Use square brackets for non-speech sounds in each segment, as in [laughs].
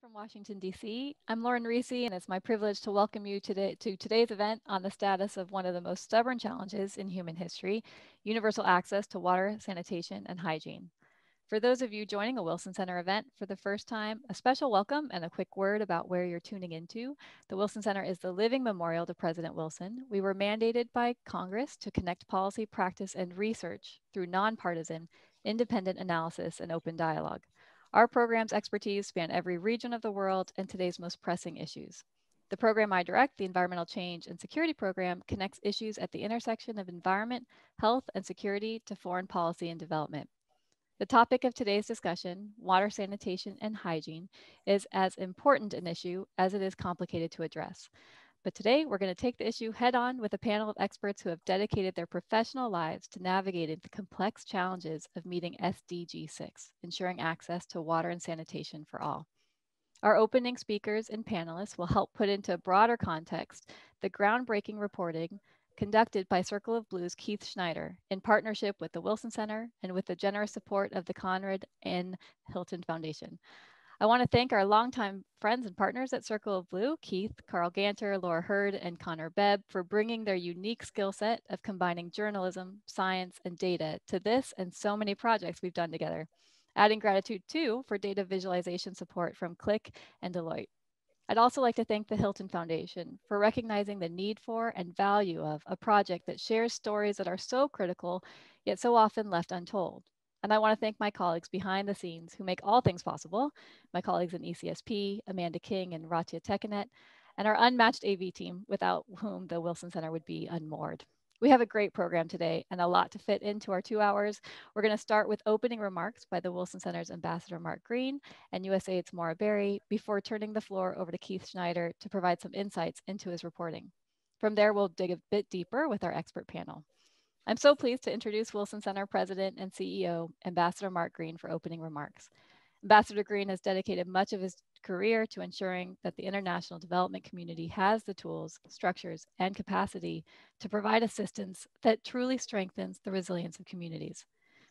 from Washington, D.C. I'm Lauren Risi, and it's my privilege to welcome you today to today's event on the status of one of the most stubborn challenges in human history, universal access to water, sanitation, and hygiene. For those of you joining a Wilson Center event for the first time, a special welcome and a quick word about where you're tuning into. The Wilson Center is the living memorial to President Wilson. We were mandated by Congress to connect policy, practice, and research through nonpartisan, independent analysis and open dialogue. Our program's expertise span every region of the world and today's most pressing issues. The program I direct, the Environmental Change and Security Program, connects issues at the intersection of environment, health, and security to foreign policy and development. The topic of today's discussion, water sanitation and hygiene, is as important an issue as it is complicated to address. But today we're going to take the issue head on with a panel of experts who have dedicated their professional lives to navigating the complex challenges of meeting SDG 6, ensuring access to water and sanitation for all. Our opening speakers and panelists will help put into a broader context the groundbreaking reporting conducted by Circle of Blue's Keith Schneider in partnership with the Wilson Center and with the generous support of the Conrad N. Hilton Foundation. I want to thank our longtime friends and partners at Circle of Blue, Keith, Carl Ganter, Laura Hurd, and Connor Bebb for bringing their unique skill set of combining journalism, science, and data to this and so many projects we've done together. Adding gratitude too for data visualization support from Click and Deloitte. I'd also like to thank the Hilton Foundation for recognizing the need for and value of a project that shares stories that are so critical, yet so often left untold. And I want to thank my colleagues behind the scenes who make all things possible, my colleagues in ECSP, Amanda King and Ratia Tekanet, and our unmatched AV team without whom the Wilson Center would be unmoored. We have a great program today and a lot to fit into our two hours. We're going to start with opening remarks by the Wilson Center's Ambassador Mark Green and USAID's Maura Barry before turning the floor over to Keith Schneider to provide some insights into his reporting. From there, we'll dig a bit deeper with our expert panel. I'm so pleased to introduce Wilson Center President and CEO, Ambassador Mark Green for opening remarks. Ambassador Green has dedicated much of his career to ensuring that the international development community has the tools, structures, and capacity to provide assistance that truly strengthens the resilience of communities.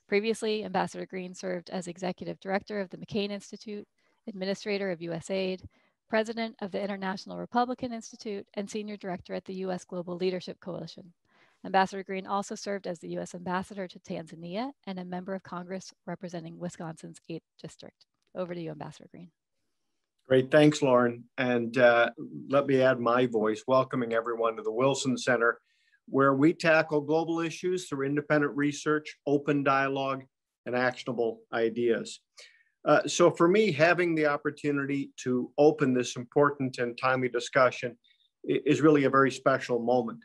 Previously, Ambassador Green served as Executive Director of the McCain Institute, Administrator of USAID, President of the International Republican Institute, and Senior Director at the U.S. Global Leadership Coalition. Ambassador Green also served as the U.S. Ambassador to Tanzania and a member of Congress representing Wisconsin's 8th District. Over to you, Ambassador Green. Great, thanks, Lauren. And uh, let me add my voice, welcoming everyone to the Wilson Center, where we tackle global issues through independent research, open dialogue, and actionable ideas. Uh, so for me, having the opportunity to open this important and timely discussion is really a very special moment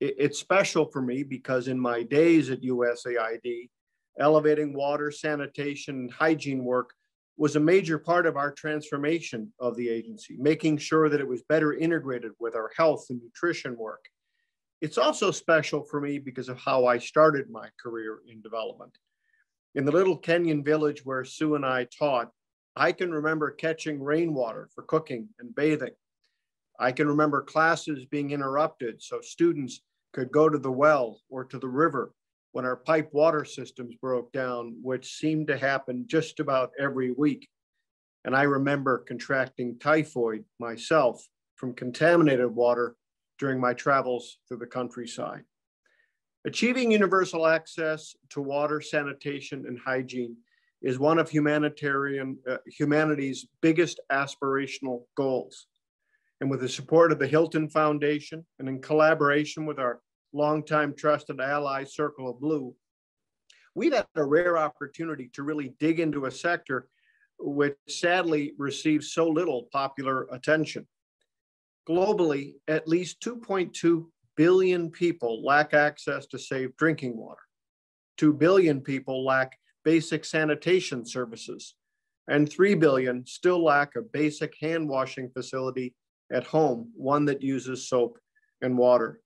it's special for me because in my days at USAID, elevating water, sanitation, and hygiene work was a major part of our transformation of the agency, making sure that it was better integrated with our health and nutrition work. It's also special for me because of how I started my career in development. In the little Kenyan village where Sue and I taught, I can remember catching rainwater for cooking and bathing. I can remember classes being interrupted so students could go to the well or to the river when our pipe water systems broke down, which seemed to happen just about every week. And I remember contracting typhoid myself from contaminated water during my travels through the countryside. Achieving universal access to water, sanitation, and hygiene is one of humanitarian uh, humanity's biggest aspirational goals and with the support of the Hilton Foundation and in collaboration with our longtime trusted ally, Circle of Blue, we've had a rare opportunity to really dig into a sector which sadly receives so little popular attention. Globally, at least 2.2 billion people lack access to safe drinking water. 2 billion people lack basic sanitation services, and 3 billion still lack a basic hand washing facility at home, one that uses soap and water.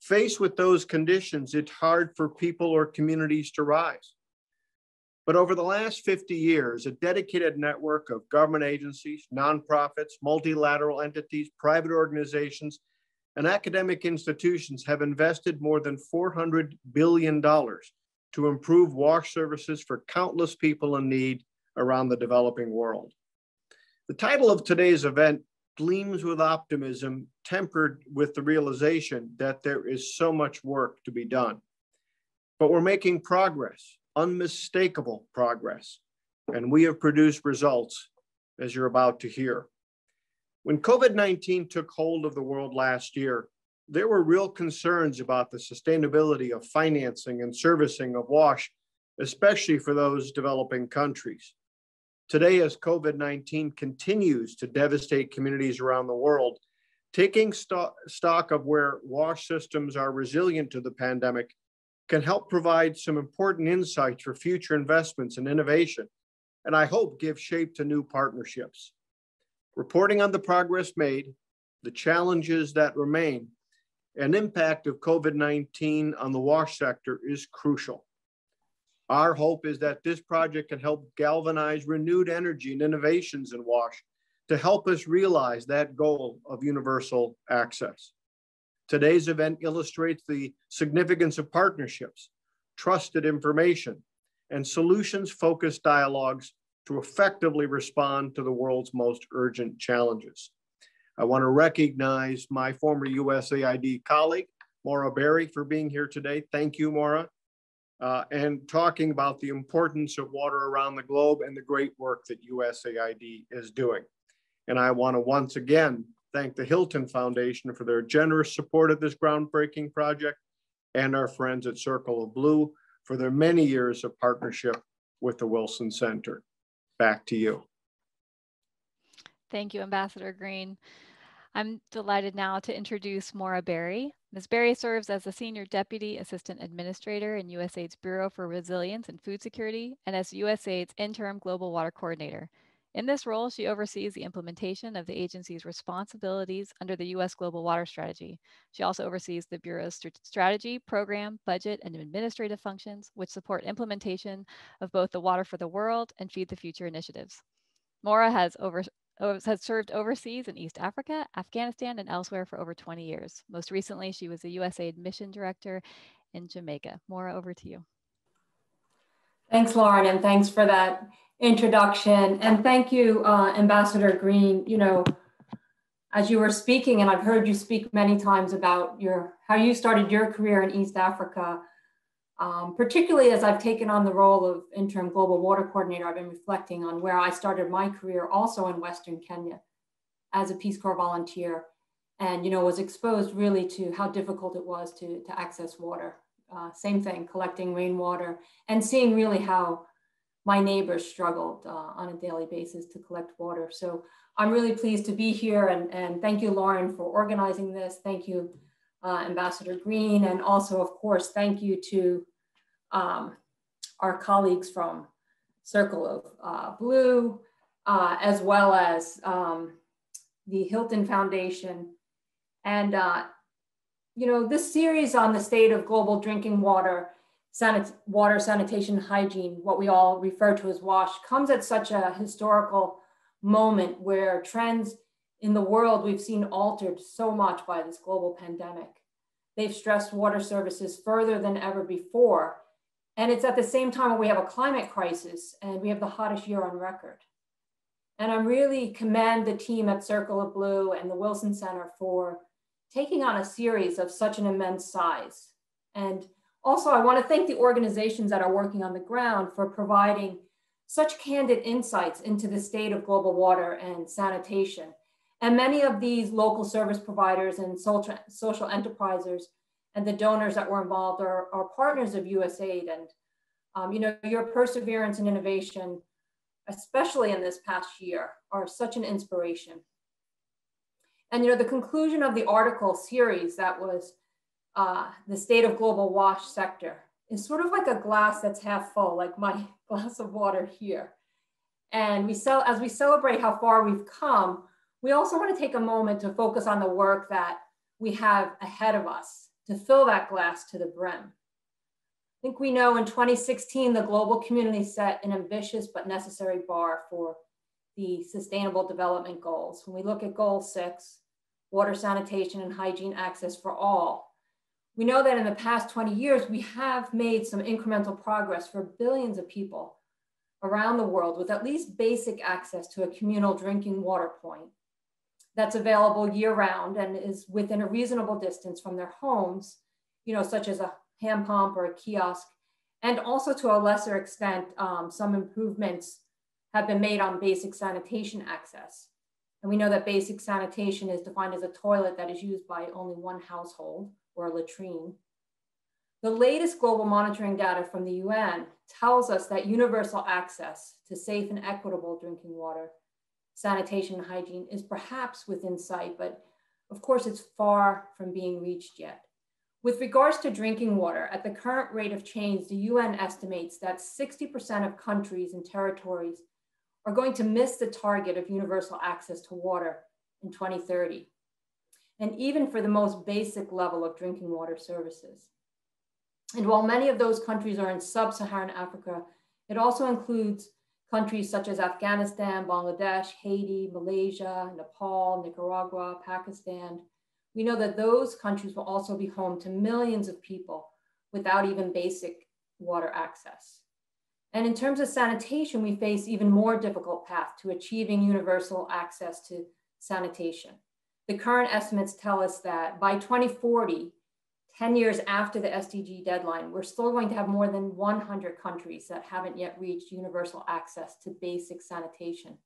Faced with those conditions, it's hard for people or communities to rise. But over the last 50 years, a dedicated network of government agencies, nonprofits, multilateral entities, private organizations, and academic institutions have invested more than $400 billion to improve wash services for countless people in need around the developing world. The title of today's event gleams with optimism, tempered with the realization that there is so much work to be done. But we're making progress, unmistakable progress, and we have produced results as you're about to hear. When COVID 19 took hold of the world last year, there were real concerns about the sustainability of financing and servicing of WASH, especially for those developing countries. Today, as COVID 19 continues to devastate communities around the world, taking st- stock of where WASH systems are resilient to the pandemic can help provide some important insights for future investments and innovation, and I hope give shape to new partnerships. Reporting on the progress made, the challenges that remain, and impact of COVID 19 on the WASH sector is crucial. Our hope is that this project can help galvanize renewed energy and innovations in WASH to help us realize that goal of universal access. Today's event illustrates the significance of partnerships, trusted information, and solutions-focused dialogues to effectively respond to the world's most urgent challenges. I want to recognize my former USAID colleague, Maura Barry, for being here today. Thank you, Maura uh, and talking about the importance of water around the globe and the great work that USAID is doing. And I want to once again thank the Hilton Foundation for their generous support of this groundbreaking project and our friends at Circle of Blue for their many years of partnership with the Wilson Center. Back to you. Thank you, Ambassador Green. I'm delighted now to introduce Maura Barry. Ms. Barry serves as the Senior Deputy Assistant Administrator in USAID's Bureau for Resilience and Food Security and as USAID's Interim Global Water Coordinator. In this role, she oversees the implementation of the agency's responsibilities under the U.S. Global Water Strategy. She also oversees the Bureau's strategy, program, budget, and administrative functions, which support implementation of both the Water for the World and Feed the Future initiatives. Maura has over has served overseas in East Africa, Afghanistan, and elsewhere for over 20 years. Most recently, she was a USAID Mission Director in Jamaica. Maura, over to you. Thanks, Lauren, and thanks for that introduction. And thank you, uh, Ambassador Green. You know, as you were speaking, and I've heard you speak many times about your how you started your career in East Africa, um, particularly as I've taken on the role of interim global water coordinator, I've been reflecting on where I started my career also in Western Kenya as a Peace Corps volunteer and, you know, was exposed really to how difficult it was to, to access water. Uh, same thing, collecting rainwater and seeing really how my neighbors struggled uh, on a daily basis to collect water. So I'm really pleased to be here and, and thank you, Lauren, for organizing this. Thank you, uh, Ambassador Green, and also, of course, thank you to um, our colleagues from Circle of uh, Blue, uh, as well as um, the Hilton Foundation. And, uh, you know, this series on the state of global drinking water, sanit water, sanitation, hygiene, what we all refer to as WASH, comes at such a historical moment where trends in the world we've seen altered so much by this global pandemic. They've stressed water services further than ever before and it's at the same time we have a climate crisis and we have the hottest year on record. And I really commend the team at Circle of Blue and the Wilson Center for taking on a series of such an immense size. And also, I want to thank the organizations that are working on the ground for providing such candid insights into the state of global water and sanitation. And many of these local service providers and social, social enterprises and the donors that were involved are, are partners of USAID. And, um, you know, your perseverance and innovation, especially in this past year, are such an inspiration. And, you know, the conclusion of the article series that was uh, the state of global wash sector is sort of like a glass that's half full, like my [laughs] glass of water here. And we sell, as we celebrate how far we've come, we also want to take a moment to focus on the work that we have ahead of us to fill that glass to the brim. I think we know in 2016, the global community set an ambitious but necessary bar for the sustainable development goals. When we look at goal six, water sanitation and hygiene access for all, we know that in the past 20 years, we have made some incremental progress for billions of people around the world with at least basic access to a communal drinking water point that's available year round and is within a reasonable distance from their homes, you know, such as a hand pump or a kiosk, and also to a lesser extent, um, some improvements have been made on basic sanitation access. And we know that basic sanitation is defined as a toilet that is used by only one household or a latrine. The latest global monitoring data from the UN tells us that universal access to safe and equitable drinking water, sanitation and hygiene is perhaps within sight, but of course it's far from being reached yet. With regards to drinking water, at the current rate of change, the UN estimates that 60% of countries and territories are going to miss the target of universal access to water in 2030. And even for the most basic level of drinking water services. And while many of those countries are in sub-Saharan Africa, it also includes countries such as Afghanistan, Bangladesh, Haiti, Malaysia, Nepal, Nicaragua, Pakistan. We know that those countries will also be home to millions of people without even basic water access. And in terms of sanitation, we face even more difficult path to achieving universal access to sanitation. The current estimates tell us that by 2040, 10 years after the SDG deadline, we're still going to have more than 100 countries that haven't yet reached universal access to basic sanitation.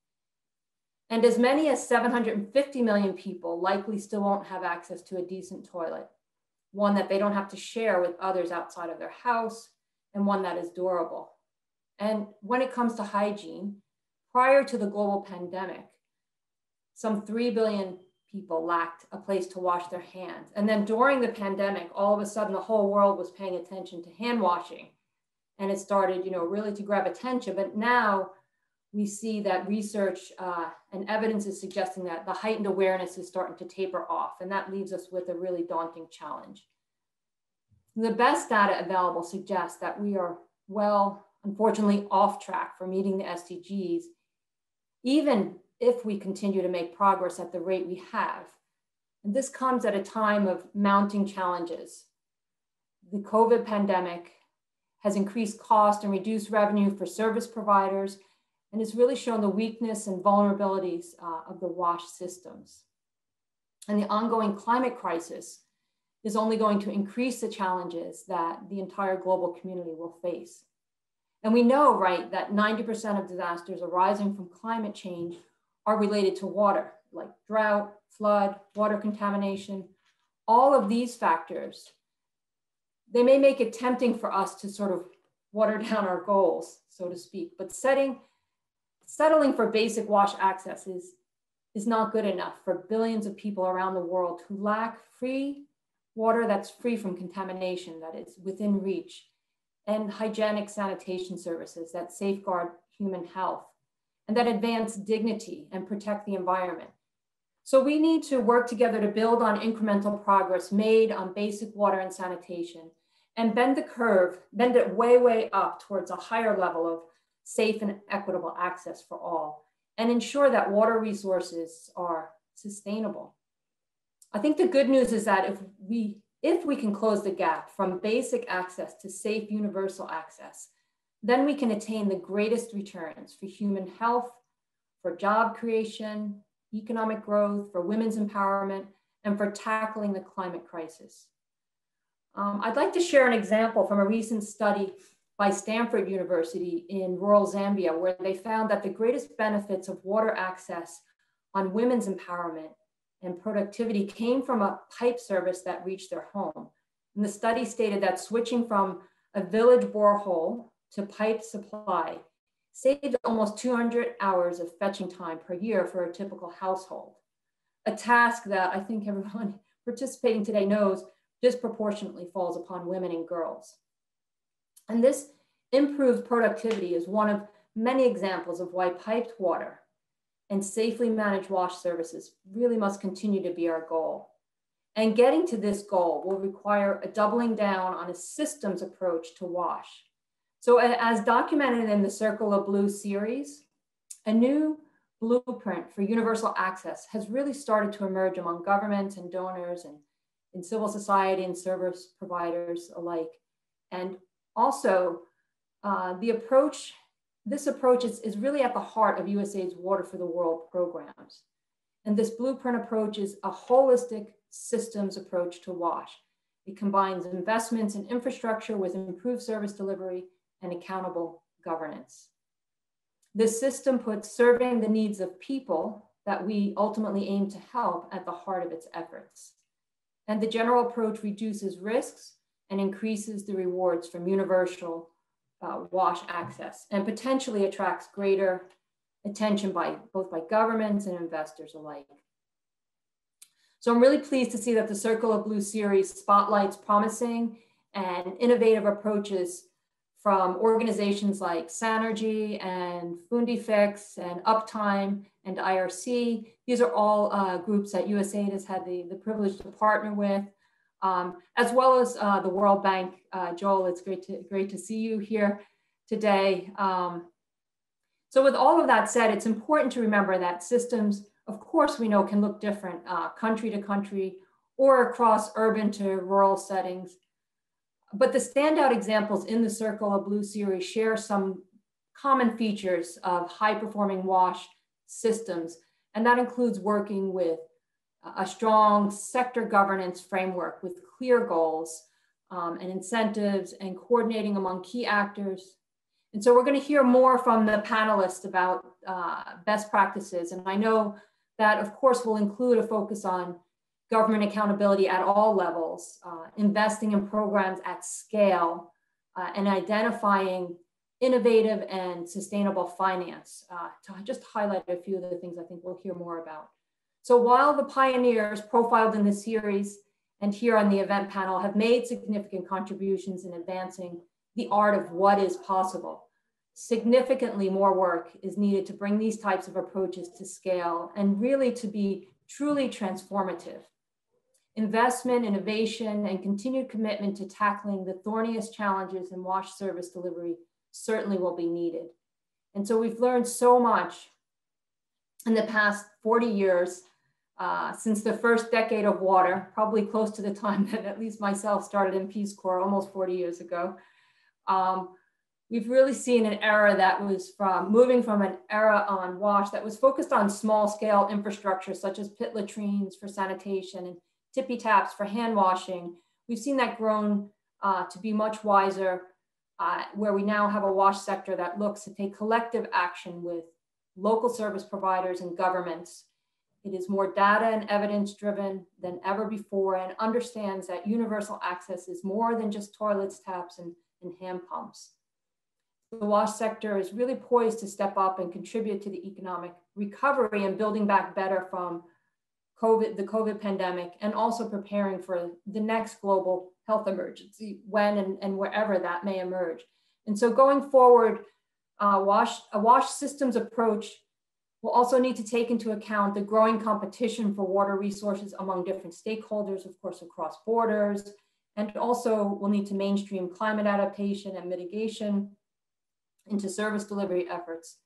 And as many as 750 million people likely still won't have access to a decent toilet, one that they don't have to share with others outside of their house, and one that is durable. And when it comes to hygiene, prior to the global pandemic, some 3 billion people lacked a place to wash their hands. And then during the pandemic, all of a sudden the whole world was paying attention to hand washing. And it started, you know, really to grab attention. But now we see that research uh, and evidence is suggesting that the heightened awareness is starting to taper off. And that leaves us with a really daunting challenge. The best data available suggests that we are well unfortunately off track for meeting the SDGs, even if we continue to make progress at the rate we have. And this comes at a time of mounting challenges. The COVID pandemic has increased cost and reduced revenue for service providers and has really shown the weakness and vulnerabilities uh, of the WASH systems. And the ongoing climate crisis is only going to increase the challenges that the entire global community will face. And we know, right, that 90% of disasters arising from climate change are related to water, like drought, flood, water contamination. All of these factors, they may make it tempting for us to sort of water [laughs] down our goals, so to speak, but setting, settling for basic wash access is, is not good enough for billions of people around the world who lack free water that's free from contamination, that is within reach and hygienic sanitation services that safeguard human health and that advance dignity and protect the environment. So we need to work together to build on incremental progress made on basic water and sanitation and bend the curve, bend it way, way up towards a higher level of safe and equitable access for all and ensure that water resources are sustainable. I think the good news is that if we if we can close the gap from basic access to safe universal access, then we can attain the greatest returns for human health, for job creation, economic growth, for women's empowerment, and for tackling the climate crisis. Um, I'd like to share an example from a recent study by Stanford University in rural Zambia, where they found that the greatest benefits of water access on women's empowerment and productivity came from a pipe service that reached their home. And the study stated that switching from a village borehole to pipe supply saved almost 200 hours of fetching time per year for a typical household. A task that I think everyone [laughs] participating today knows disproportionately falls upon women and girls. And this improved productivity is one of many examples of why piped water and safely managed wash services really must continue to be our goal. And getting to this goal will require a doubling down on a systems approach to wash. So as documented in the Circle of Blue series, a new blueprint for universal access has really started to emerge among governments and donors and in civil society and service providers alike. And also uh, the approach this approach is, is really at the heart of USAID's Water for the World programs. And this blueprint approach is a holistic systems approach to WASH. It combines investments in infrastructure with improved service delivery and accountable governance. This system puts serving the needs of people that we ultimately aim to help at the heart of its efforts. And the general approach reduces risks and increases the rewards from universal uh, WASH access and potentially attracts greater attention by both by governments and investors alike. So I'm really pleased to see that the Circle of Blue series spotlights promising and innovative approaches from organizations like Sanergy and Fundifix and Uptime and IRC. These are all uh, groups that USAID has had the, the privilege to partner with, um, as well as uh, the World Bank. Uh, Joel, it's great to, great to see you here today. Um, so with all of that said, it's important to remember that systems, of course, we know can look different uh, country to country or across urban to rural settings. But the standout examples in the Circle of Blue series share some common features of high performing WASH systems. And that includes working with a strong sector governance framework with clear goals um, and incentives and coordinating among key actors. And so we're going to hear more from the panelists about uh, best practices. And I know that, of course, will include a focus on government accountability at all levels, uh, investing in programs at scale, uh, and identifying innovative and sustainable finance uh, to just highlight a few of the things I think we'll hear more about. So while the pioneers profiled in this series and here on the event panel have made significant contributions in advancing the art of what is possible, significantly more work is needed to bring these types of approaches to scale and really to be truly transformative. Investment, innovation, and continued commitment to tackling the thorniest challenges in WASH service delivery certainly will be needed. And so we've learned so much in the past 40 years uh, since the first decade of water, probably close to the time that at least myself started in Peace Corps almost 40 years ago. Um, we've really seen an era that was from moving from an era on WASH that was focused on small scale infrastructure such as pit latrines for sanitation and tippy taps for hand washing. We've seen that grown uh, to be much wiser uh, where we now have a WASH sector that looks to take collective action with local service providers and governments. It is more data and evidence driven than ever before and understands that universal access is more than just toilets, taps, and, and hand pumps. The WASH sector is really poised to step up and contribute to the economic recovery and building back better from COVID, the COVID pandemic, and also preparing for the next global health emergency when and, and wherever that may emerge. And so going forward, uh, WASH, a WASH systems approach will also need to take into account the growing competition for water resources among different stakeholders, of course, across borders, and also we'll need to mainstream climate adaptation and mitigation into service delivery efforts.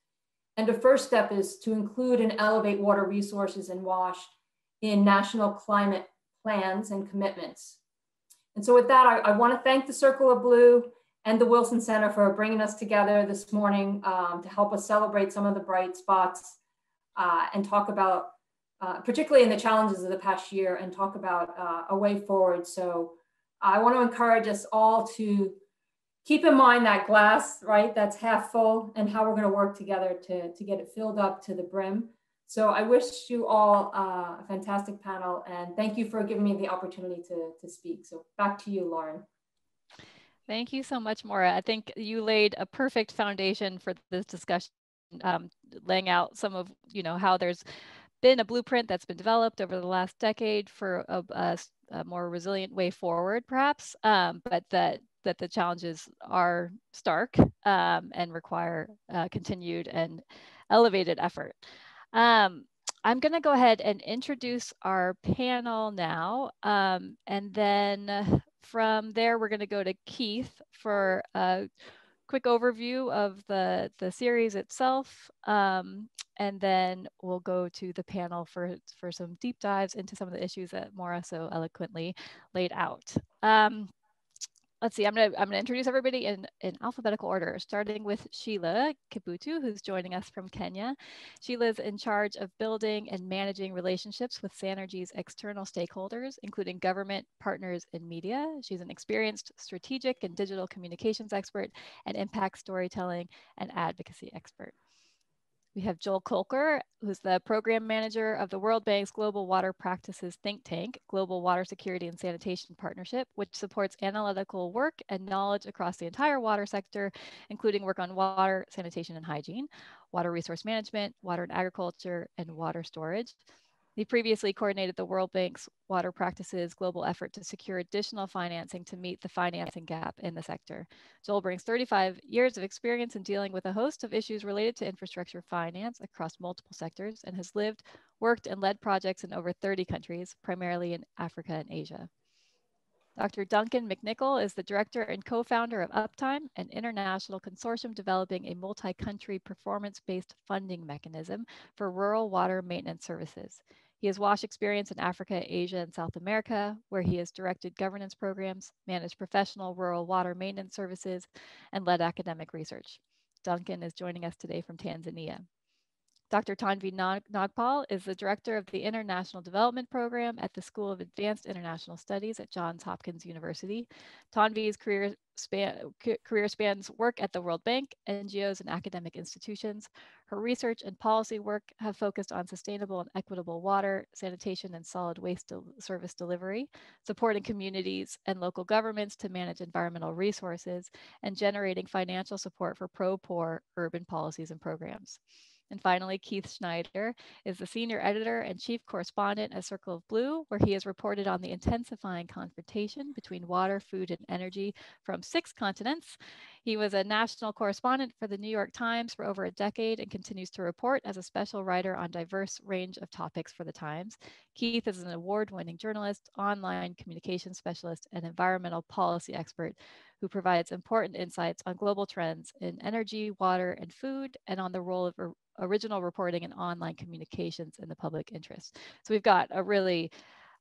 And the first step is to include and elevate water resources and WASH in national climate plans and commitments. And so with that, I, I wanna thank the Circle of Blue and the Wilson Center for bringing us together this morning um, to help us celebrate some of the bright spots uh, and talk about, uh, particularly in the challenges of the past year and talk about uh, a way forward. So I wanna encourage us all to keep in mind that glass, right, that's half full and how we're gonna work together to, to get it filled up to the brim. So I wish you all a fantastic panel and thank you for giving me the opportunity to, to speak. So back to you, Lauren. Thank you so much, Maura. I think you laid a perfect foundation for this discussion, um, laying out some of, you know, how there's been a blueprint that's been developed over the last decade for a, a, a more resilient way forward, perhaps, um, but that that the challenges are stark um, and require uh, continued and elevated effort. Um, I'm going to go ahead and introduce our panel now. Um, and then from there, we're going to go to Keith for a quick overview of the, the series itself. Um, and then we'll go to the panel for, for some deep dives into some of the issues that Maura so eloquently laid out. Um, let's see, I'm gonna, I'm gonna introduce everybody in, in alphabetical order, starting with Sheila Kibuthu, who's joining us from Kenya. Sheila is in charge of building and managing relationships with Sanergy's external stakeholders, including government, partners, and media. She's an experienced strategic and digital communications expert and impact storytelling and advocacy expert. We have Joel Kolker, who's the program manager of the World Bank's Global Water Practices think tank, Global Water Security and Sanitation Partnership, which supports analytical work and knowledge across the entire water sector, including work on water, sanitation, and hygiene, water resource management, water and agriculture, and water storage. He previously coordinated the World Bank's water practices global effort to secure additional financing to meet the financing gap in the sector. Joel brings 35 years of experience in dealing with a host of issues related to infrastructure finance across multiple sectors and has lived, worked, and led projects in over 30 countries, primarily in Africa and Asia. Dr. Duncan McNicholl is the director and co-founder of Uptime, an international consortium developing a multi-country performance-based funding mechanism for rural water maintenance services. He has WASH experience in Africa, Asia, and South America, where he has directed governance programs, managed professional rural water maintenance services, and led academic research. Duncan is joining us today from Tanzania. Dr. Tanvi Nagpal is the director of the International Development Program at the School of Advanced International Studies at Johns Hopkins University. Tanvi's career, span, career spans work at the World Bank, NGOs, and academic institutions. Her research and policy work have focused on sustainable and equitable water, sanitation, and solid waste service delivery, supporting communities and local governments to manage environmental resources, and generating financial support for pro-poor urban policies and programs. And finally, Keith Schneider is the senior editor and chief correspondent at Circle of Blue, where he has reported on the intensifying confrontation between water, food, and energy from six continents. He was a national correspondent for the New York Times for over a decade and continues to report as a special writer on diverse range of topics for the Times. Keith is an award-winning journalist, online communication specialist, and environmental policy expert who provides important insights on global trends in energy, water, and food, and on the role of original reporting and online communications in the public interest. So we've got a really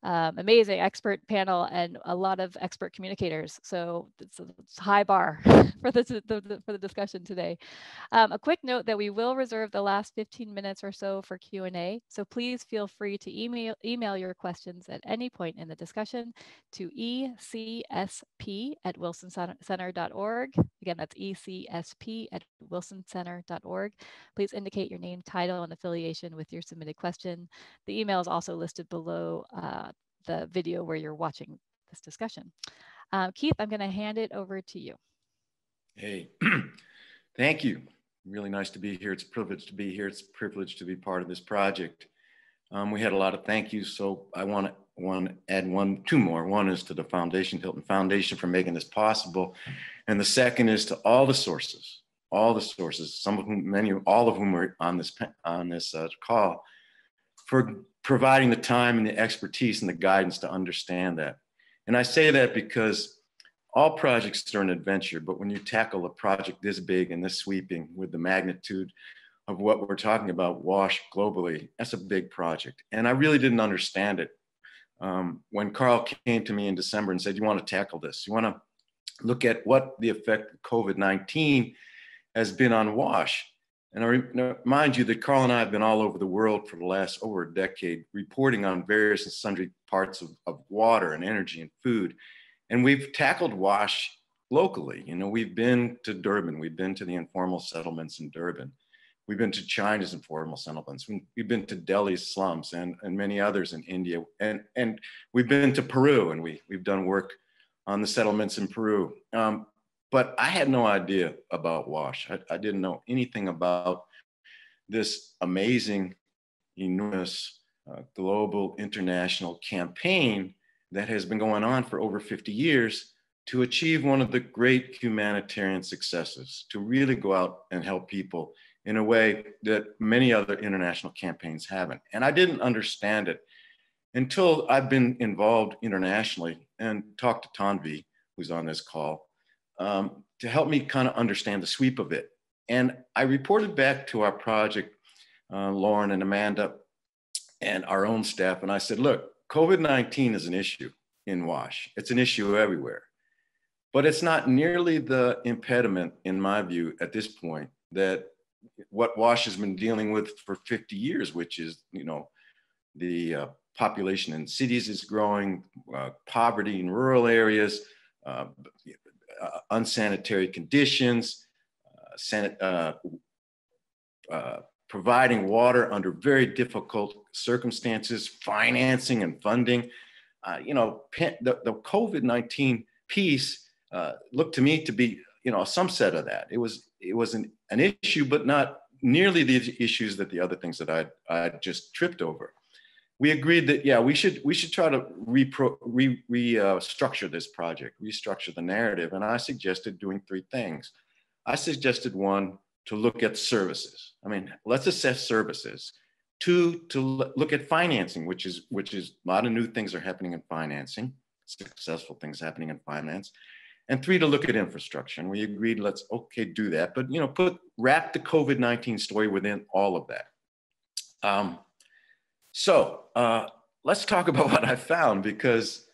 um, amazing expert panel and a lot of expert communicators. So it's a, it's high bar [laughs] for the, the, the, for the discussion today. Um, a quick note that we will reserve the last 15 minutes or so for Q&A. So please feel free to email, email your questions at any point in the discussion to ecsp at wilsoncenter.org. Again, that's ecsp at wilsoncenter.org. Please indicate your name, title, and affiliation with your submitted question. The email is also listed below uh, the video where you're watching this discussion. Uh, Keith, I'm going to hand it over to you. Hey, [clears throat] thank you. Really nice to be here. It's a privilege to be here. It's a privilege to be part of this project. Um, we had a lot of thank yous, so I want to add one, two more. One is to the Foundation, Hilton Foundation, for making this possible, and the second is to all the sources, all the sources, some of whom, many, all of whom are on this on this uh, call, for providing the time and the expertise and the guidance to understand that. And I say that because all projects are an adventure, but when you tackle a project this big and this sweeping with the magnitude of what we're talking about, WASH globally, that's a big project. And I really didn't understand it. Um, when Carl came to me in December and said, You want to tackle this? You want to look at what the effect of COVID 19 has been on WASH? And I remind you that Carl and I have been all over the world for the last over a decade, reporting on various and sundry parts of, of water and energy and food. And we've tackled WASH locally. You know, we've been to Durban, we've been to the informal settlements in Durban. We've been to China's informal settlements. We've been to Delhi's slums and, and many others in India. And, and we've been to Peru and we, we've done work on the settlements in Peru. Um, but I had no idea about WASH. I, I didn't know anything about this amazing, enormous, uh, global, international campaign that has been going on for over 50 years to achieve one of the great humanitarian successes, to really go out and help people in a way that many other international campaigns haven't. And I didn't understand it until I've been involved internationally and talked to Tanvi, who's on this call, um, to help me kind of understand the sweep of it. And I reported back to our project, uh, Lauren and Amanda, and our own staff, and I said, look, COVID 19 is an issue in WASH, it's an issue everywhere. but it's not nearly the impediment, in my view, at this point, that what WASH has been dealing with for 50 years, which is, you know, the uh, population in cities is growing, uh, poverty in rural areas, uh, uh unsanitary conditions, uh, sanit- uh, providing water under very difficult circumstances, financing and funding. you know, the, the COVID-19 piece looked to me to be, you know, a subset of that. It was, it was an, an issue, but not nearly the issues that the other things that I I just tripped over we agreed that yeah we should we should try to repro, re, restructure uh, this project restructure the narrative and i suggested doing three things. I suggested one to look at services. I mean let's assess services. Two to look at financing which is which is a lot of new things are happening in financing successful things happening in finance. And three to look at infrastructure. And we agreed let's okay do that. But you know put wrap the covid-19 story within all of that. Um, so uh, let's talk about [laughs] what I found because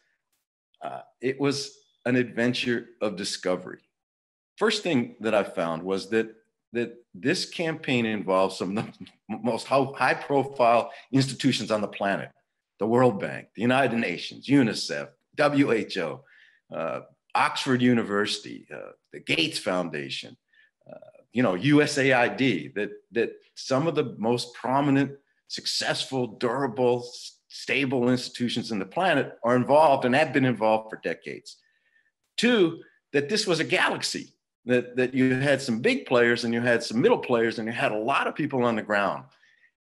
uh, it was an adventure of discovery. First thing that I found was that that this campaign involves some of the most high profile institutions on the planet the World Bank, the United Nations, UNICEF, WHO, uh, Oxford University, uh, the Gates Foundation, uh, you know, USAID, that, that some of the most prominent successful, durable, stable institutions in the planet are involved and have been involved for decades. Two, that this was a galaxy, that, that you had some big players and you had some middle players and you had a lot of people on the ground.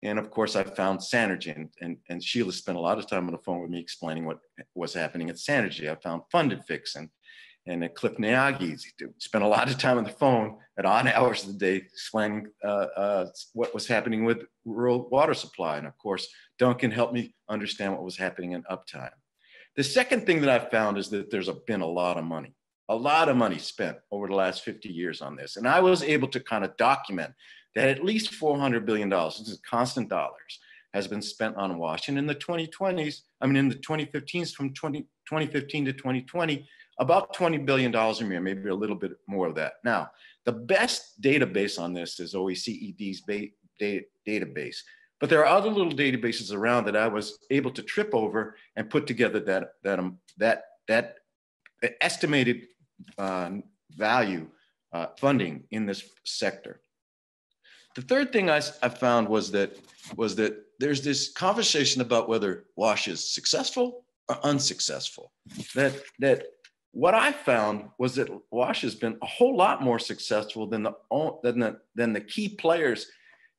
And of course, I found Sanergy, and, and, and Sheila spent a lot of time on the phone with me explaining what was happening at Sanergy. I found Fundifix and and at Cliff Nyaga spent a lot of time on the phone at odd hours of the day explaining uh, uh, what was happening with rural water supply. And of course, Duncan helped me understand what was happening in uptime. The second thing that I found is that there's a, been a lot of money, a lot of money spent over the last 50 years on this. And I was able to kind of document that at least $400 billion, this is constant dollars, has been spent on WASH. And in the 2020s, I mean, in the 2015s, from 20, 2015 to 2020, about $20 billion a year, maybe a little bit more of that. Now, the best database on this is OECD's database, but there are other little databases around that I was able to trip over and put together that, that, um, that, that estimated uh, value uh, funding in this sector. The third thing I, I found was that, was that there's this conversation about whether WASH is successful or unsuccessful. That, that what I found was that Wash has been a whole lot more successful than the, than the, than the key players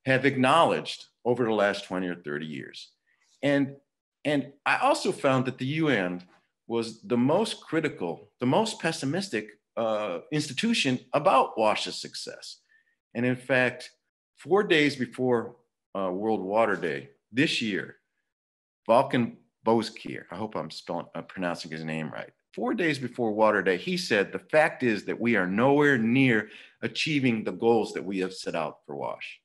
have acknowledged over the last 20 or 30 years. And, and I also found that the UN was the most critical, the most pessimistic uh, institution about Wash's success. And in fact, four days before uh, World Water Day this year, Volkan Bozkir, I hope I'm spelling, uh, pronouncing his name right, four days before Water Day, he said, the fact is that we are nowhere near achieving the goals that we have set out for WASH.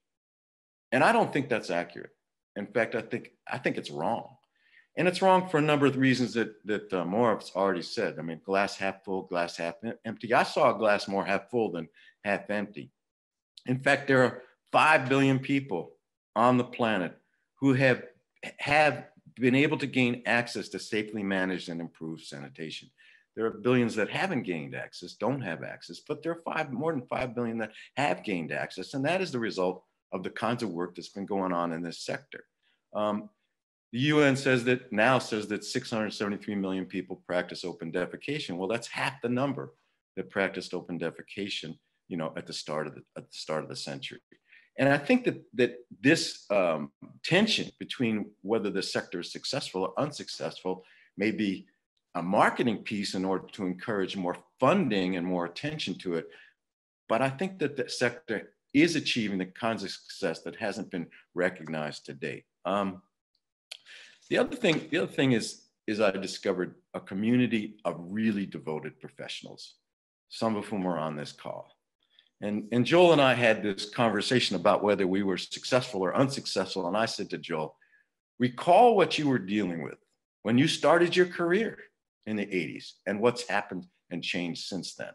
And I don't think that's accurate. In fact, I think, I think it's wrong. And it's wrong for a number of reasons that, that uh, already said. I mean, glass half full, glass half empty. I saw a glass more half full than half empty. In fact, there are 5 billion people on the planet who have, have been able to gain access to safely managed and improved sanitation. There are billions that haven't gained access, don't have access, but there are five, more than 5 billion that have gained access. And that is the result of the kinds of work that's been going on in this sector. Um, the UN says that now says that 673 million people practice open defecation. Well, that's half the number that practiced open defecation, you know, at the start of the, at the start of the century. And I think that, that this um, tension between whether the sector is successful or unsuccessful may be a marketing piece in order to encourage more funding and more attention to it. But I think that the sector is achieving the kinds of success that hasn't been recognized to date. Um, the other thing, the other thing is, is I discovered a community of really devoted professionals, some of whom are on this call. And, and Joel and I had this conversation about whether we were successful or unsuccessful. And I said to Joel, recall what you were dealing with when you started your career in the 80s and what's happened and changed since then.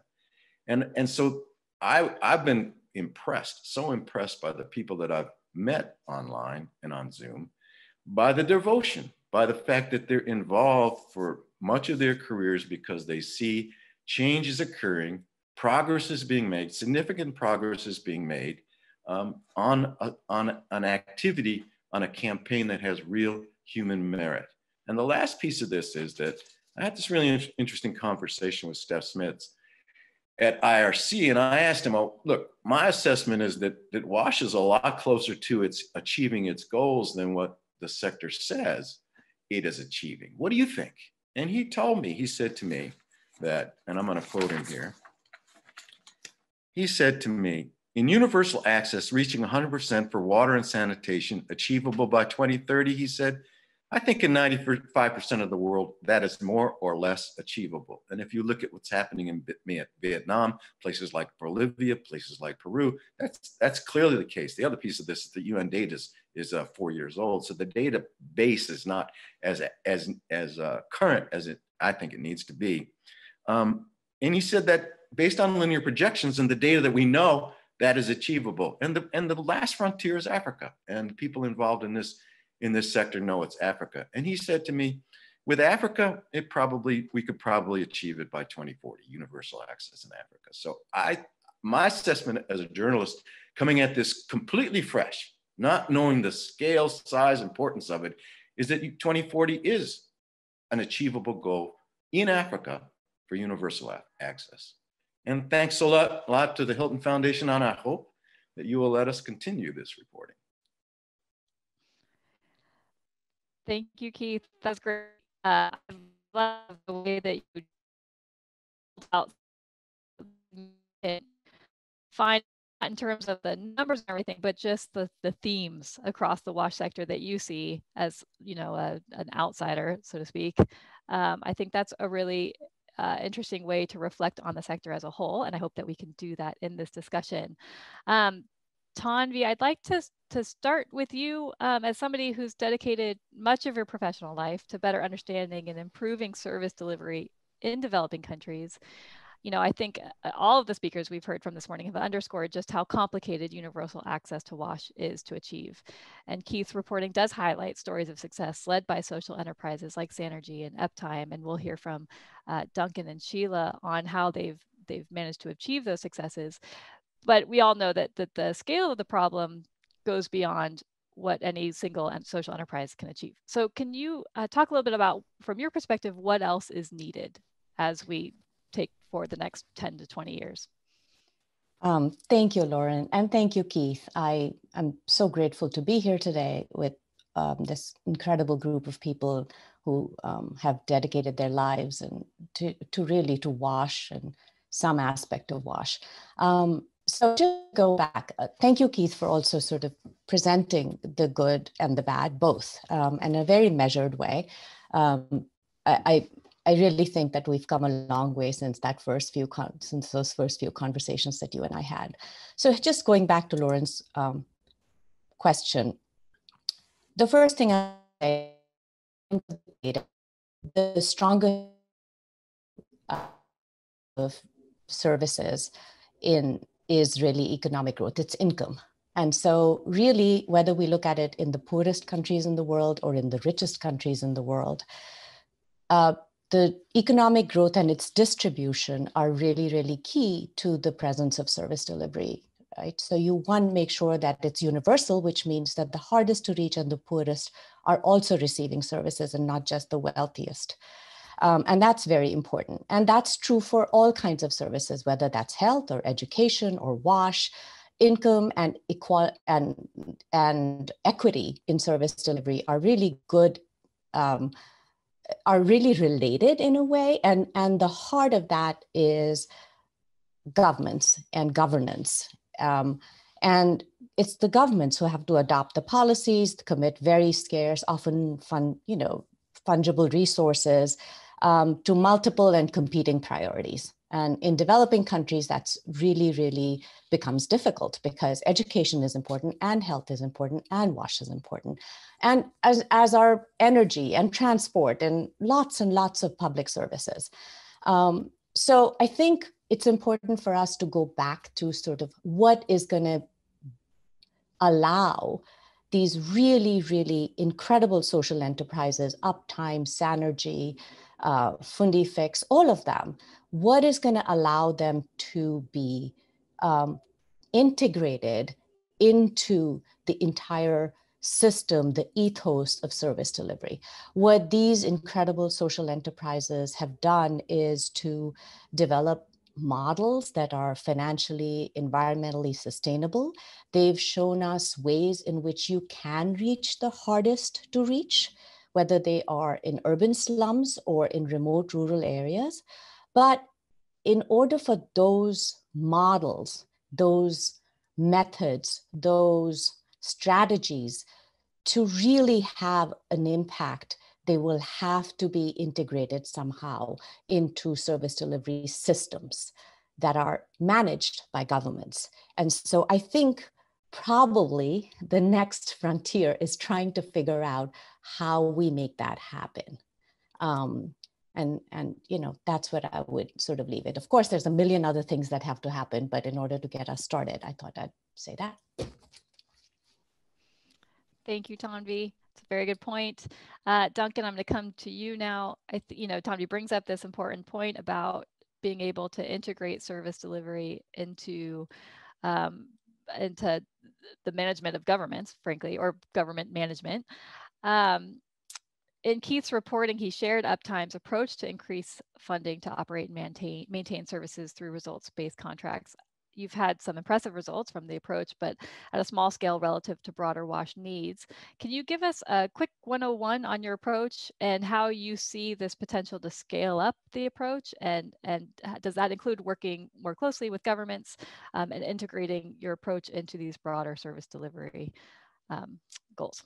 And, and so I, I've been impressed, so impressed by the people that I've met online and on Zoom, by the devotion, by the fact that they're involved for much of their careers because they see change is occurring, progress is being made, significant progress is being made um, on, a, on an activity, on a campaign that has real human merit. And the last piece of this is that I had this really interesting conversation with Stef Smits at IRC, and I asked him, oh, look, my assessment is that, that WASH is a lot closer to its achieving its goals than what the sector says it is achieving. What do you think? And he told me, he said to me that, and I'm going to quote him here. He said to me, in universal access, reaching 100% for water and sanitation achievable by 2030, he said, I think in 95% of the world, that is more or less achievable. And if you look at what's happening in Vietnam, places like Bolivia, places like Peru, that's, that's clearly the case. The other piece of this is the UN data is, is uh, four years old. So the database is not as, as, as uh, current as it, I think it needs to be. Um, and he said that based on linear projections and the data that we know, that is achievable. And the, and the last frontier is Africa. And people involved in this in this sector know it's Africa. And he said to me, with Africa, it probably we could probably achieve it by 2040, universal access in Africa. So I my assessment as a journalist coming at this completely fresh, not knowing the scale, size, importance of it, is that 2040 is an achievable goal in Africa for universal access. And thanks a lot, a lot to the Hilton Foundation, and I hope that you will let us continue this reporting. Thank you, Keith. That's great. Uh, I love the way that you find in terms of the numbers and everything, but just the the themes across the wash sector that you see as you know a, an outsider, so to speak. Um, I think that's a really uh, interesting way to reflect on the sector as a whole, and I hope that we can do that in this discussion. Um, Tanvi, I'd like to, to start with you um, as somebody who's dedicated much of your professional life to better understanding and improving service delivery in developing countries. You know, I think uh, all of the speakers we've heard from this morning have underscored just how complicated universal access to WASH is to achieve. And Keith's reporting does highlight stories of success led by social enterprises like Sanergy and Uptime. And we'll hear from uh, Duncan and Sheila on how they've they've managed to achieve those successes but we all know that, that the scale of the problem goes beyond what any single social enterprise can achieve. So can you uh, talk a little bit about, from your perspective, what else is needed as we take for the next 10 to 20 years? Um, thank you, Lauren, and thank you, Keith. I am so grateful to be here today with um, this incredible group of people who um, have dedicated their lives and to, to really to wash and some aspect of wash. Um, so to go back, uh, thank you, Keith, for also sort of presenting the good and the bad, both, um, in a very measured way. Um, I, I really think that we've come a long way since that first few con- since those first few conversations that you and I had. So just going back to Lauren's um, question, the first thing I say, the strongest uh, of services in is really economic growth, it's income. And so, really, whether we look at it in the poorest countries in the world or in the richest countries in the world, uh, the economic growth and its distribution are really, really key to the presence of service delivery. Right. So, you one make sure that it's universal, which means that the hardest to reach and the poorest are also receiving services and not just the wealthiest. Um, and that's very important. And that's true for all kinds of services, whether that's health or education or WASH, income and equal and and equity in service delivery are really good um, are really related in a way and and the heart of that is governments and governance um, and it's the governments who have to adopt the policies to commit very scarce often fun you know fungible resources um, to multiple and competing priorities. And in developing countries, that's really, really becomes difficult because education is important and health is important and wash is important. And as, as are energy and transport and lots and lots of public services. Um, so I think it's important for us to go back to sort of what is going to allow these really, really incredible social enterprises, Uptime, Sanergy, uh, all of them, what is going to allow them to be um, integrated into the entire system, the ethos of service delivery. What these incredible social enterprises have done is to develop models that are financially, environmentally sustainable. They've shown us ways in which you can reach the hardest to reach, whether they are in urban slums or in remote rural areas. But in order for those models, those methods, those strategies to really have an impact, they will have to be integrated somehow into service delivery systems that are managed by governments. And so I think probably the next frontier is trying to figure out how we make that happen. Um, and and you know that's what i would sort of leave it. Of course there's a million other things that have to happen but in order to get us started i thought i'd say that. Thank you tanvi. It's a very good point. Uh, duncan i'm going to come to you now. I you know tanvi brings up this important point about being able to integrate service delivery into um, into the management of governments frankly or government management um, in Keith's reporting, he shared Uptime's approach to increase funding to operate and maintain, maintain services through results-based contracts. You've had some impressive results from the approach, but at a small scale relative to broader WASH needs. Can you give us a quick 101 on your approach and how you see this potential to scale up the approach? And, and does that include working more closely with governments um, and integrating your approach into these broader service delivery um, goals?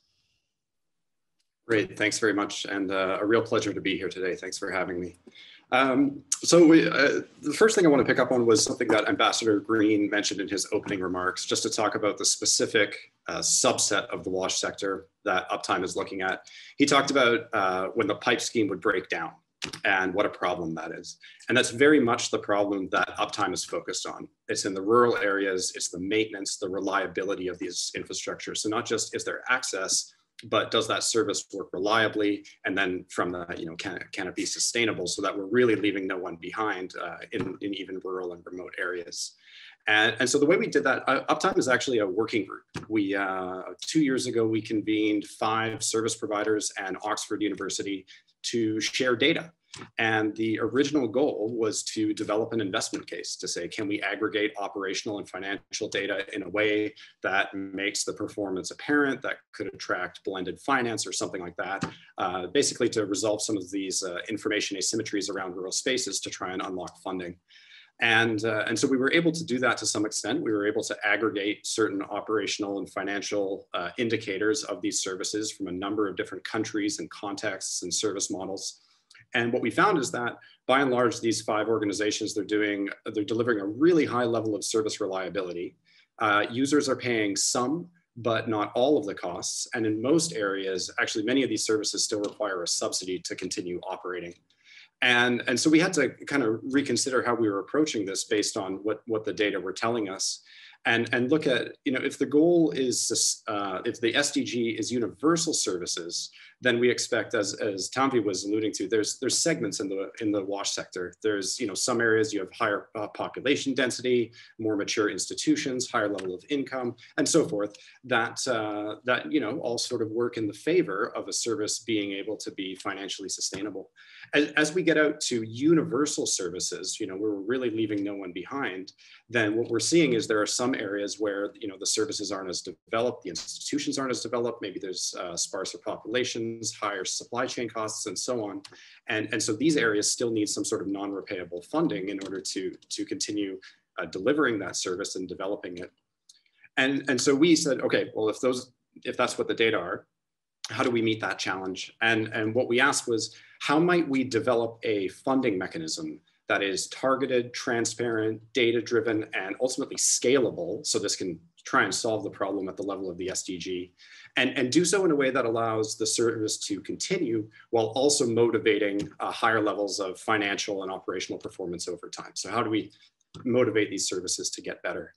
Great, thanks very much, and uh, a real pleasure to be here today. Thanks for having me. Um, so we, uh, the first thing I want to pick up on was something that Ambassador Green mentioned in his opening remarks, just to talk about the specific uh, subset of the WASH sector that Uptime is looking at. He talked about uh, when the pipe scheme would break down and what a problem that is. And that's very much the problem that Uptime is focused on. It's in the rural areas, it's the maintenance, the reliability of these infrastructures. So not just is there access, but does that service work reliably? And then from that, you know, can, can it be sustainable so that we're really leaving no one behind uh, in, in even rural and remote areas? And, and so the way we did that, uh, Uptime is actually a working group. We, uh, two years ago, we convened five service providers and Oxford University to share data and the original goal was to develop an investment case to say, can we aggregate operational and financial data in a way that makes the performance apparent, that could attract blended finance or something like that, uh, basically to resolve some of these uh, information asymmetries around rural spaces to try and unlock funding. And, uh, and so we were able to do that to some extent. We were able to aggregate certain operational and financial uh, indicators of these services from a number of different countries and contexts and service models. And what we found is that by and large, these five organizations, they're doing, they're delivering a really high level of service reliability. Uh, users are paying some, but not all of the costs. And in most areas, actually many of these services still require a subsidy to continue operating. And, and so we had to kind of reconsider how we were approaching this based on what, what the data were telling us and, and look at, you know, if the goal is, uh, if the SDG is universal services, then we expect, as, as Tanvi was alluding to, there's, there's segments in the, in the WASH sector. There's, you know, some areas you have higher uh, population density, more mature institutions, higher level of income, and so forth, that, uh, that, you know, all sort of work in the favor of a service being able to be financially sustainable. As, as we get out to universal services, you know, we're really leaving no one behind, then what we're seeing is there are some areas where, you know, the services aren't as developed, the institutions aren't as developed, maybe there's uh, sparser population, higher supply chain costs, and so on. And, and so these areas still need some sort of non-repayable funding in order to, to continue uh, delivering that service and developing it. And, and so we said, okay, well, if those, if that's what the data are, how do we meet that challenge? And, and what we asked was, how might we develop a funding mechanism that is targeted, transparent, data driven, and ultimately scalable. So this can try and solve the problem at the level of the SDG and, and do so in a way that allows the service to continue while also motivating uh, higher levels of financial and operational performance over time. So how do we motivate these services to get better?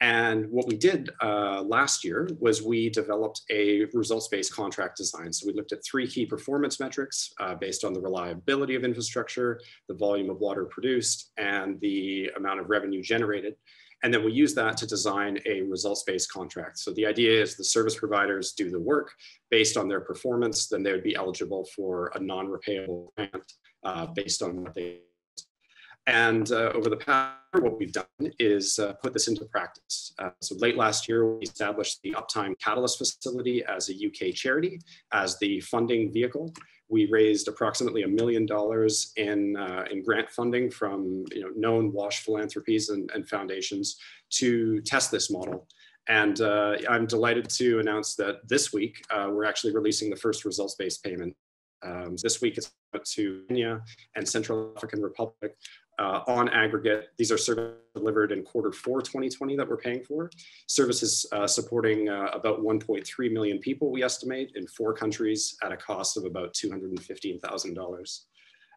And what we did uh, last year was we developed a results-based contract design. So we looked at three key performance metrics uh, based on the reliability of infrastructure, the volume of water produced, and the amount of revenue generated. And then we use that to design a results-based contract. So the idea is the service providers do the work based on their performance, then they would be eligible for a non-repayable grant uh, based on what they and uh, over the past what we've done is uh, put this into practice. Uh, so late last year, we established the Uptime Catalyst Facility as a UK charity, as the funding vehicle. We raised approximately a million dollars in, uh, in grant funding from you know, known WASH philanthropies and, and foundations to test this model. And uh, I'm delighted to announce that this week, uh, we're actually releasing the first results-based payment um, this week it's to Kenya and Central African Republic, uh, on aggregate, these are services delivered in quarter four 2020 that we're paying for. Services uh, supporting uh, about 1.3 million people, we estimate, in four countries at a cost of about $215,000.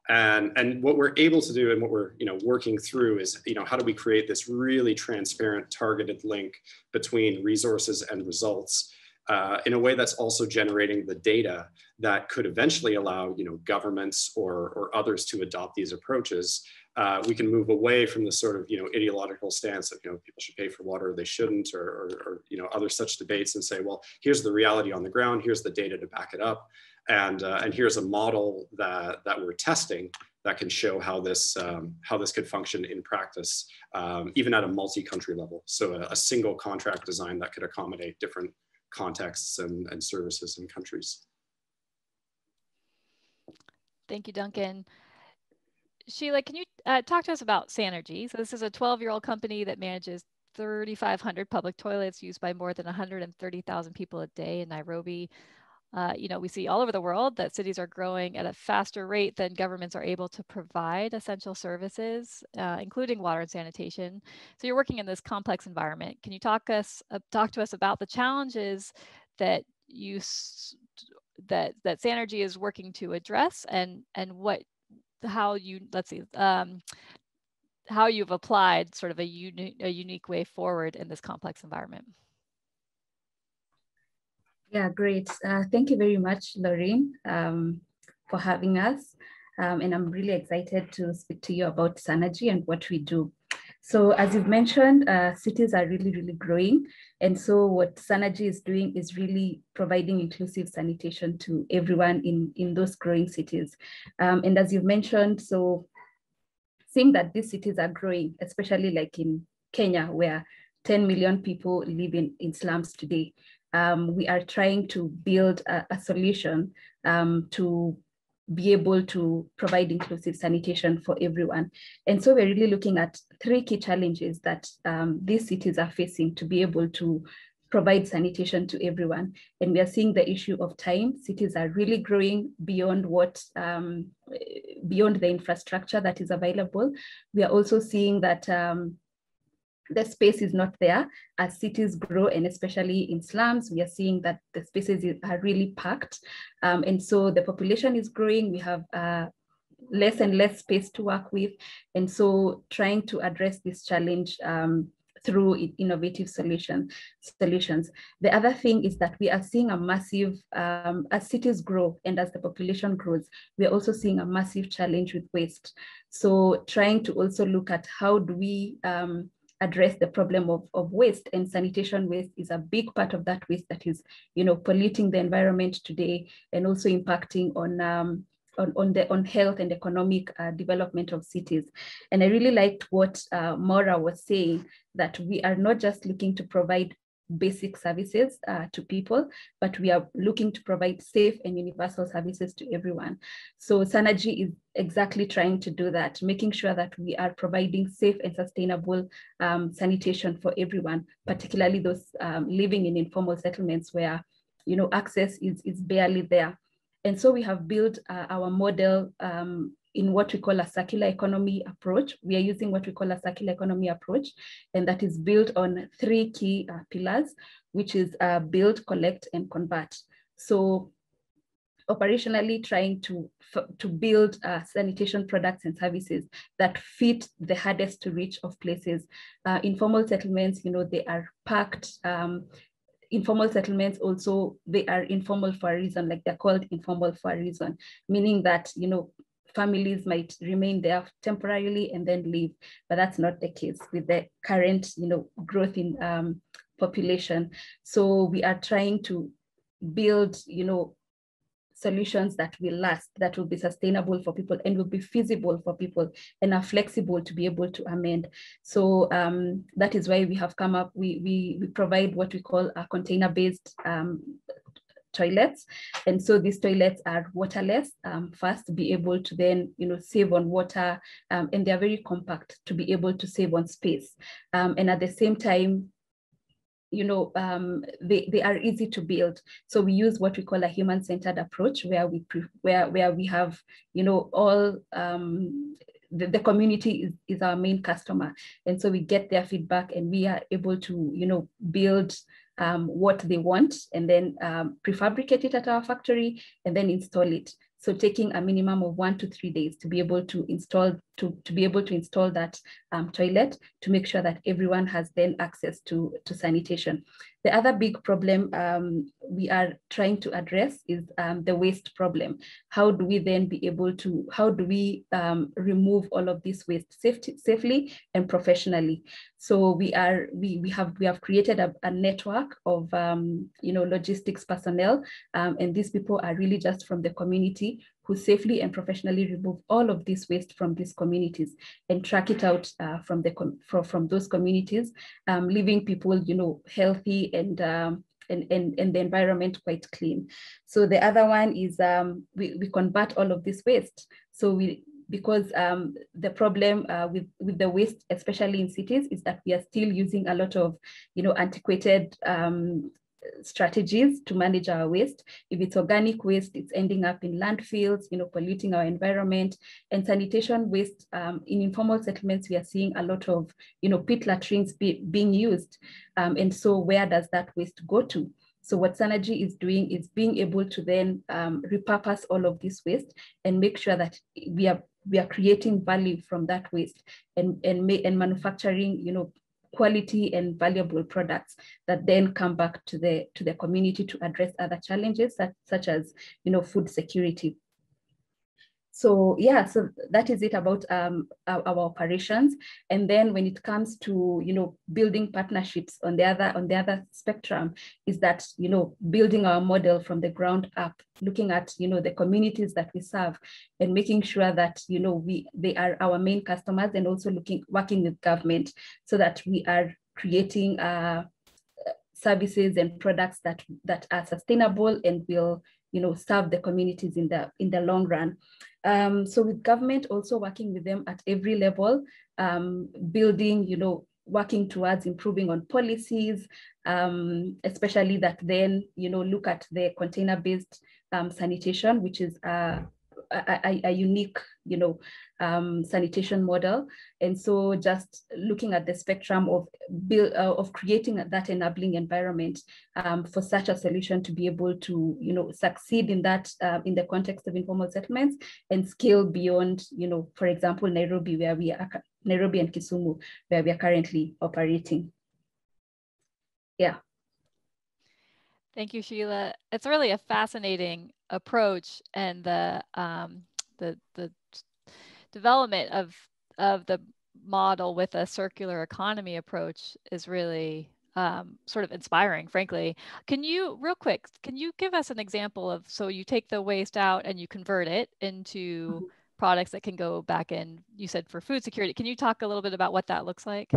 And, and what we're able to do and what we're you know, working through is you know, how do we create this really transparent targeted link between resources and results uh, in a way that's also generating the data that could eventually allow you know, governments or, or others to adopt these approaches uh, we can move away from the sort of you know ideological stance of you know people should pay for water or they shouldn't or, or, or, you know other such debates and say well here's the reality on the ground here's the data to back it up and uh, and here's a model that that we're testing that can show how this um, how this could function in practice um, even at a multi-country level. So a, a, single contract design that could accommodate different contexts and, and services and countries. Thank you duncan Sheila, can you uh, talk to us about Sanergy? So this is a 12-year-old company that manages 3,500 public toilets used by more than 130,000 people a day in Nairobi. Uh, you know, we see all over the world that cities are growing at a faster rate than governments are able to provide essential services, uh, including water and sanitation. So you're working in this complex environment. Can you talk us uh, talk to us about the challenges that you that that Sanergy is working to address, and and what how you let's see um, how you've applied sort of a, uni- a unique way forward in this complex environment. Yeah, great. Uh, thank you very much, Lorraine, um, for having us. Um, and I'm really excited to speak to you about Sanergy and what we do. So as you've mentioned, uh, cities are really, really growing. And so what Sanergy is doing is really providing inclusive sanitation to everyone in, in those growing cities. Um, and as you've mentioned, so seeing that these cities are growing, especially like in Kenya, where 10 million people live in, in slums today, um, we are trying to build a, a solution um, to be able to provide inclusive sanitation for everyone. And so we're really looking at three key challenges that um, these cities are facing to be able to provide sanitation to everyone. And we are seeing the issue of time. Cities are really growing beyond what, um, beyond the infrastructure that is available. We are also seeing that um, the space is not there as cities grow and especially in slums we are seeing that the spaces are really packed um, and so the population is growing we have uh, less and less space to work with and so trying to address this challenge um, through innovative solution, solutions. The other thing is that we are seeing a massive, um, as cities grow and as the population grows, we are also seeing a massive challenge with waste. So trying to also look at how do we um, address the problem of, of waste and sanitation waste is a big part of that waste that is, you know, polluting the environment today and also impacting on um, on, on the on health and economic uh, development of cities. And I really liked what uh, Maura was saying that we are not just looking to provide basic services uh, to people, but we are looking to provide safe and universal services to everyone. So Sanergy is exactly trying to do that, making sure that we are providing safe and sustainable um, sanitation for everyone, particularly those um, living in informal settlements where you know access is, is barely there. And so we have built uh, our model um, in what we call a circular economy approach. We are using what we call a circular economy approach, and that is built on three key uh, pillars, which is uh, build, collect, and convert. So operationally trying to, to build uh, sanitation products and services that fit the hardest to reach of places. Uh, informal settlements, you know, they are packed. Um, informal settlements also, they are informal for a reason, like they're called informal for a reason, meaning that, you know, families might remain there temporarily and then leave, but that's not the case with the current, you know, growth in um, population. So we are trying to build, you know, solutions that will last, that will be sustainable for people and will be feasible for people and are flexible to be able to amend. So um, that is why we have come up, we, we, we provide what we call a container-based um, toilets. And so these toilets are waterless, um, first be able to then, you know, save on water, um, and they're very compact to be able to save on space. Um, and at the same time, you know, um, they, they are easy to build. So we use what we call a human-centered approach where we, where, where we have, you know, all, um, the, the community is, is our main customer. And so we get their feedback and we are able to, you know, build um, what they want and then um, prefabricate it at our factory and then install it. So taking a minimum of one to three days to be able to install, to, to be able to install that um, toilet to make sure that everyone has then access to, to sanitation. The other big problem um, we are trying to address is um, the waste problem. How do we then be able to, how do we um, remove all of this waste safety, safely and professionally? So we are, we, we have, we have created a, a network of, um, you know, logistics personnel, um, and these people are really just from the community who safely and professionally remove all of this waste from these communities and track it out uh, from, the from, from those communities, um, leaving people, you know, healthy and, um, and, and, and the environment quite clean. So the other one is um, we, we convert all of this waste. So we, because um, the problem uh, with, with the waste, especially in cities, is that we are still using a lot of, you know, antiquated um, strategies to manage our waste. If it's organic waste, it's ending up in landfills, you know, polluting our environment. And sanitation waste um, in informal settlements, we are seeing a lot of, you know, pit latrines be, being used. Um, and so where does that waste go to? So what Sanergy is doing is being able to then um, repurpose all of this waste and make sure that we are we are creating value from that waste and and, and manufacturing, you know, quality and valuable products that then come back to the to the community to address other challenges such, such as you know food security so yeah so that is it about um, our, operations. And then when it comes to you know building partnerships on the other on the other spectrum is that you know building our model from the ground up looking at you know the communities that we serve and making sure that you know we they are our main customers and also looking working with government so that we are creating uh, services and products that that are sustainable and will you know serve the communities in the in the long run um, so with government also working with them at every level, um, building, you know, working towards improving on policies, um, especially that then, you know, look at the container-based um, sanitation, which is uh, a, a, unique, you know, um, sanitation model. And so just looking at the spectrum of build, uh, of creating that enabling environment um, for such a solution to be able to, you know, succeed in that uh, in the context of informal settlements and scale beyond, you know, for example, Nairobi, where we are, Nairobi and Kisumu, where we are currently operating. Yeah. Thank you, Sheila. It's really a fascinating approach and the um, the the development of of the model with a circular economy approach is really um, sort of inspiring, frankly. Can you, real quick, can you give us an example of so you take the waste out and you convert it into mm-hmm. products that can go back in? You said for food security. Can you talk a little bit about what that looks like?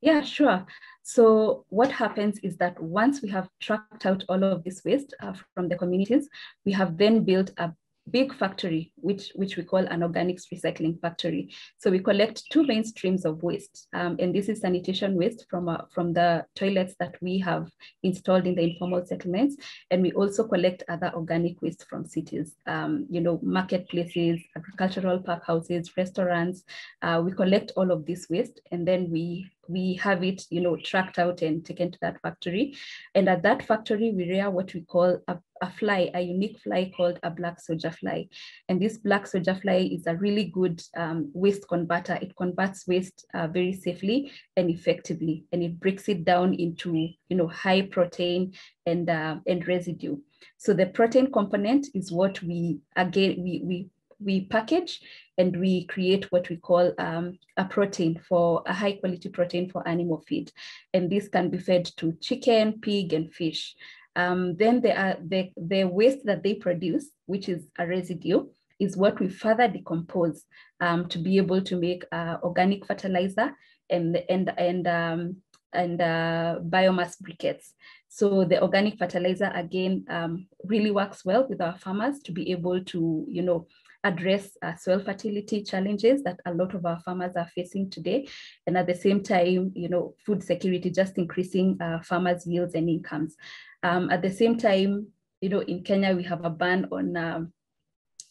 Yeah, sure. So what happens is that once we have tracked out all of this waste uh, from the communities, we have then built a big factory which, which we call an organics recycling factory. So we collect two main streams of waste. Um, and this is sanitation waste from, uh, from the toilets that we have installed in the informal settlements. And we also collect other organic waste from cities, um, you know, marketplaces, agricultural park houses, restaurants. Uh, we collect all of this waste and then we we have it, you know, tracked out and taken to that factory. And at that factory, we rear what we call a, a fly, a unique fly called a black soldier fly. And this black soldier fly is a really good um, waste converter. It converts waste uh, very safely and effectively, and it breaks it down into, you know, high protein and, uh, and residue. So the protein component is what we, again, we, we we package and we create what we call um, a protein for a high quality protein for animal feed. And this can be fed to chicken, pig, and fish. Um, then there are the, the waste that they produce, which is a residue, is what we further decompose um, to be able to make uh, organic fertilizer and, and, and, um, and uh, biomass briquettes. So the organic fertilizer, again, um, really works well with our farmers to be able to, you know, address uh, soil fertility challenges that a lot of our farmers are facing today. And at the same time, you know, food security, just increasing uh, farmers' yields and incomes. Um, at the same time, you know, in Kenya, we have a ban on um,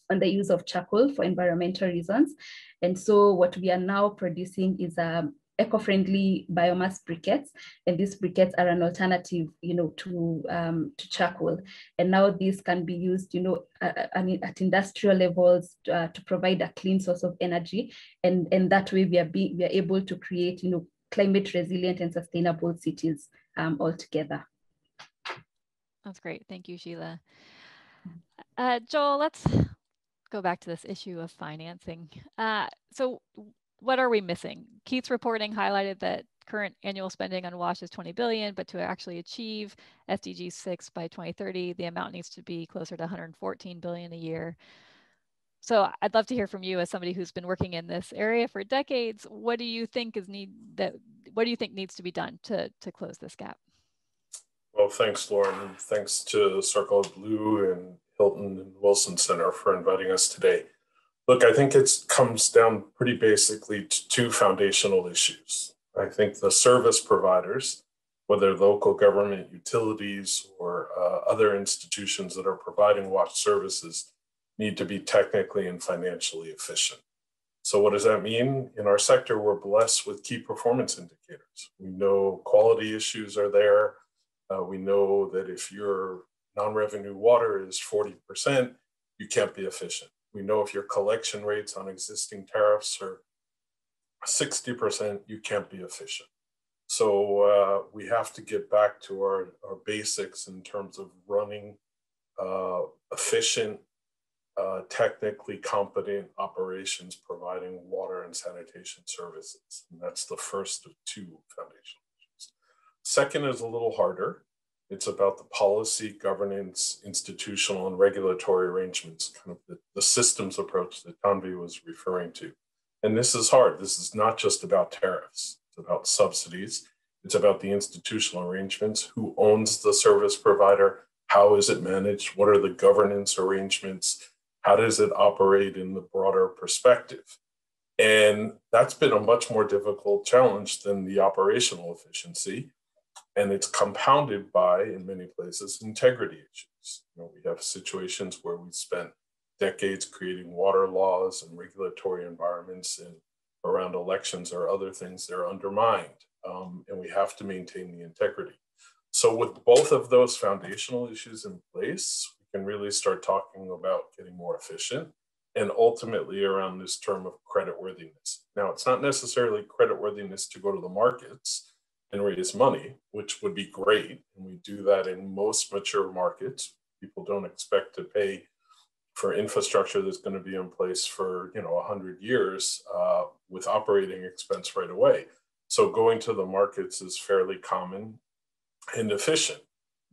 on the use of charcoal for environmental reasons. And so what we are now producing is a um, eco-friendly biomass briquettes, and these briquettes are an alternative, you know, to um, to charcoal. And now these can be used, you know, uh, I mean, at industrial levels uh, to provide a clean source of energy, and and that way we are we are able to create, you know, climate resilient and sustainable cities um, altogether. That's great. Thank you, Sheila. Uh, Joel, let's go back to this issue of financing. Uh, so what are we missing? Keith's reporting highlighted that current annual spending on WASH is 20 billion, but to actually achieve SDG 6 by 2030, the amount needs to be closer to 114 billion a year. So I'd love to hear from you as somebody who's been working in this area for decades. What do you think is need that what do you think needs to be done to to close this gap? Well, thanks, Lauren. Thanks to Circle of Blue and Hilton and Wilson Center for inviting us today. Look, I think it comes down pretty basically to two foundational issues. I think the service providers, whether local government utilities or uh, other institutions that are providing WASH services, need to be technically and financially efficient. So, what does that mean? In our sector, we're blessed with key performance indicators. We know quality issues are there. Uh, we know that if your non revenue water is 40%, you can't be efficient. We know if your collection rates on existing tariffs are 60%, you can't be efficient. So uh, we have to get back to our, our basics in terms of running uh, efficient, uh, technically competent operations providing water and sanitation services. And that's the first of two foundational issues. Second is a little harder. It's about the policy, governance, institutional, and regulatory arrangements, kind of the, the systems approach that Tanvi was referring to. And this is hard. This is not just about tariffs, it's about subsidies. It's about the institutional arrangements. Who owns the service provider? How is it managed? What are the governance arrangements? How does it operate in the broader perspective? And that's been a much more difficult challenge than the operational efficiency and it's compounded by, in many places, integrity issues. You know, we have situations where we spent decades creating water laws and regulatory environments, and around elections or other things, they're undermined, um, and we have to maintain the integrity. So, with both of those foundational issues in place, we can really start talking about getting more efficient and ultimately around this term of creditworthiness. Now, it's not necessarily creditworthiness to go to the markets and raise money, which would be great. And we do that in most mature markets. People don't expect to pay for infrastructure that's going to be in place for you know 100 years uh, with operating expense right away. So going to the markets is fairly common and efficient.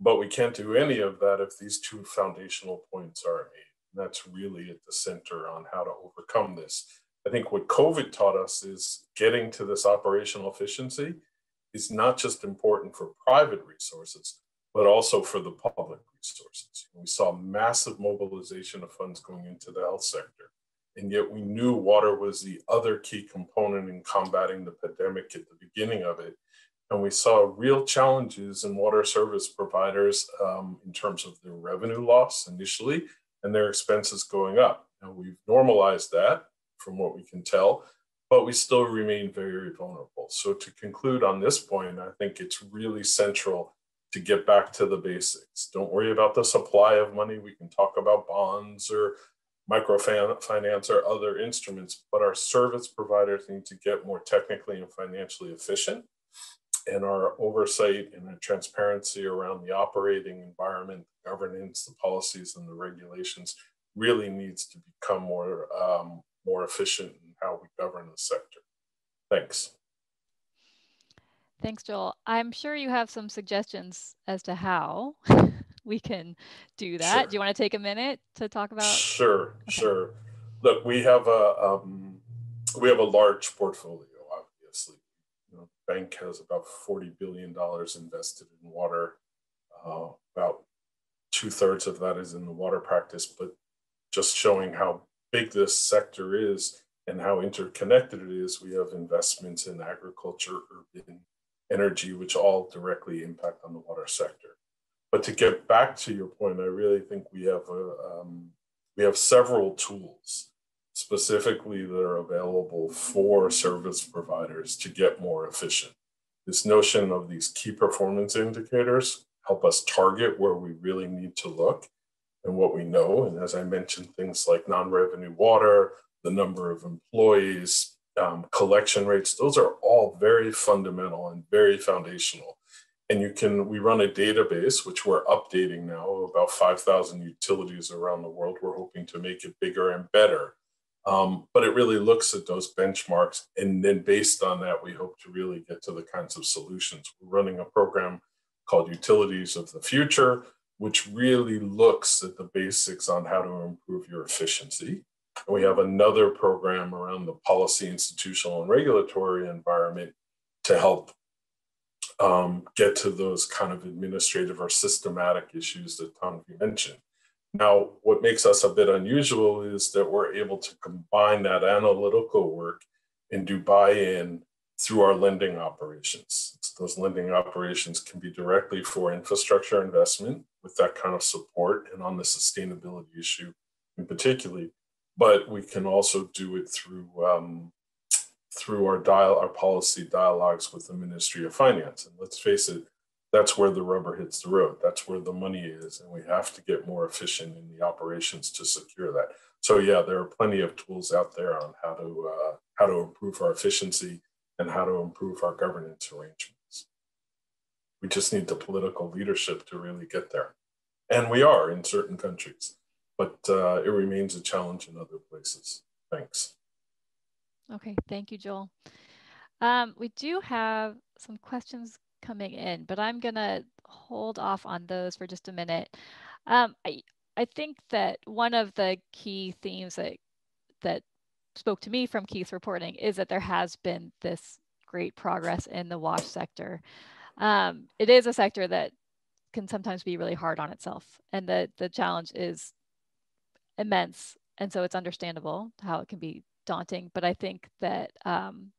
But we can't do any of that if these two foundational points aren't made. And that's really at the center on how to overcome this. I think what COVID taught us is getting to this operational efficiency is not just important for private resources, but also for the public resources. We saw massive mobilization of funds going into the health sector. And yet we knew water was the other key component in combating the pandemic at the beginning of it. And we saw real challenges in water service providers um, in terms of their revenue loss initially and their expenses going up. Now we've normalized that from what we can tell, but we still remain very vulnerable. So to conclude on this point, I think it's really central to get back to the basics. Don't worry about the supply of money. We can talk about bonds or microfinance or other instruments, but our service providers need to get more technically and financially efficient. And our oversight and our transparency around the operating environment, governance, the policies, and the regulations really needs to become more um, more efficient how we govern the sector. Thanks. Thanks, Joel. I'm sure you have some suggestions as to how [laughs] we can do that. Sure. Do you want to take a minute to talk about? Sure, okay. sure. Look, we have a um, we have a large portfolio. Obviously, you know, bank has about forty billion dollars invested in water. Uh, about two thirds of that is in the water practice, but just showing how big this sector is and how interconnected it is, we have investments in agriculture, urban energy, which all directly impact on the water sector. But to get back to your point, I really think we have a, um, we have several tools specifically that are available for service providers to get more efficient. This notion of these key performance indicators help us target where we really need to look and what we know. And as I mentioned, things like non-revenue water, the number of employees, um, collection rates, those are all very fundamental and very foundational. And you can, we run a database, which we're updating now, about 5,000 utilities around the world. We're hoping to make it bigger and better. Um, but it really looks at those benchmarks. And then based on that, we hope to really get to the kinds of solutions. We're running a program called Utilities of the Future, which really looks at the basics on how to improve your efficiency. And we have another program around the policy, institutional, and regulatory environment to help um, get to those kind of administrative or systematic issues that Tom mentioned. Now, what makes us a bit unusual is that we're able to combine that analytical work and do buy-in through our lending operations. So those lending operations can be directly for infrastructure investment with that kind of support and on the sustainability issue in particular, but we can also do it through um, through our dial our policy dialogues with the Ministry of Finance. And let's face it, that's where the rubber hits the road. That's where the money is, and we have to get more efficient in the operations to secure that. So yeah, there are plenty of tools out there on how to uh, how to improve our efficiency and how to improve our governance arrangements. We just need the political leadership to really get there, and we are in certain countries but uh, it remains a challenge in other places. Thanks. Okay, thank you, Joel. Um, we do have some questions coming in, but I'm gonna hold off on those for just a minute. Um, I, I think that one of the key themes that that spoke to me from Keith's reporting is that there has been this great progress in the wash sector. Um, it is a sector that can sometimes be really hard on itself, and the the challenge is immense. And so it's understandable how it can be daunting. But I think that, um,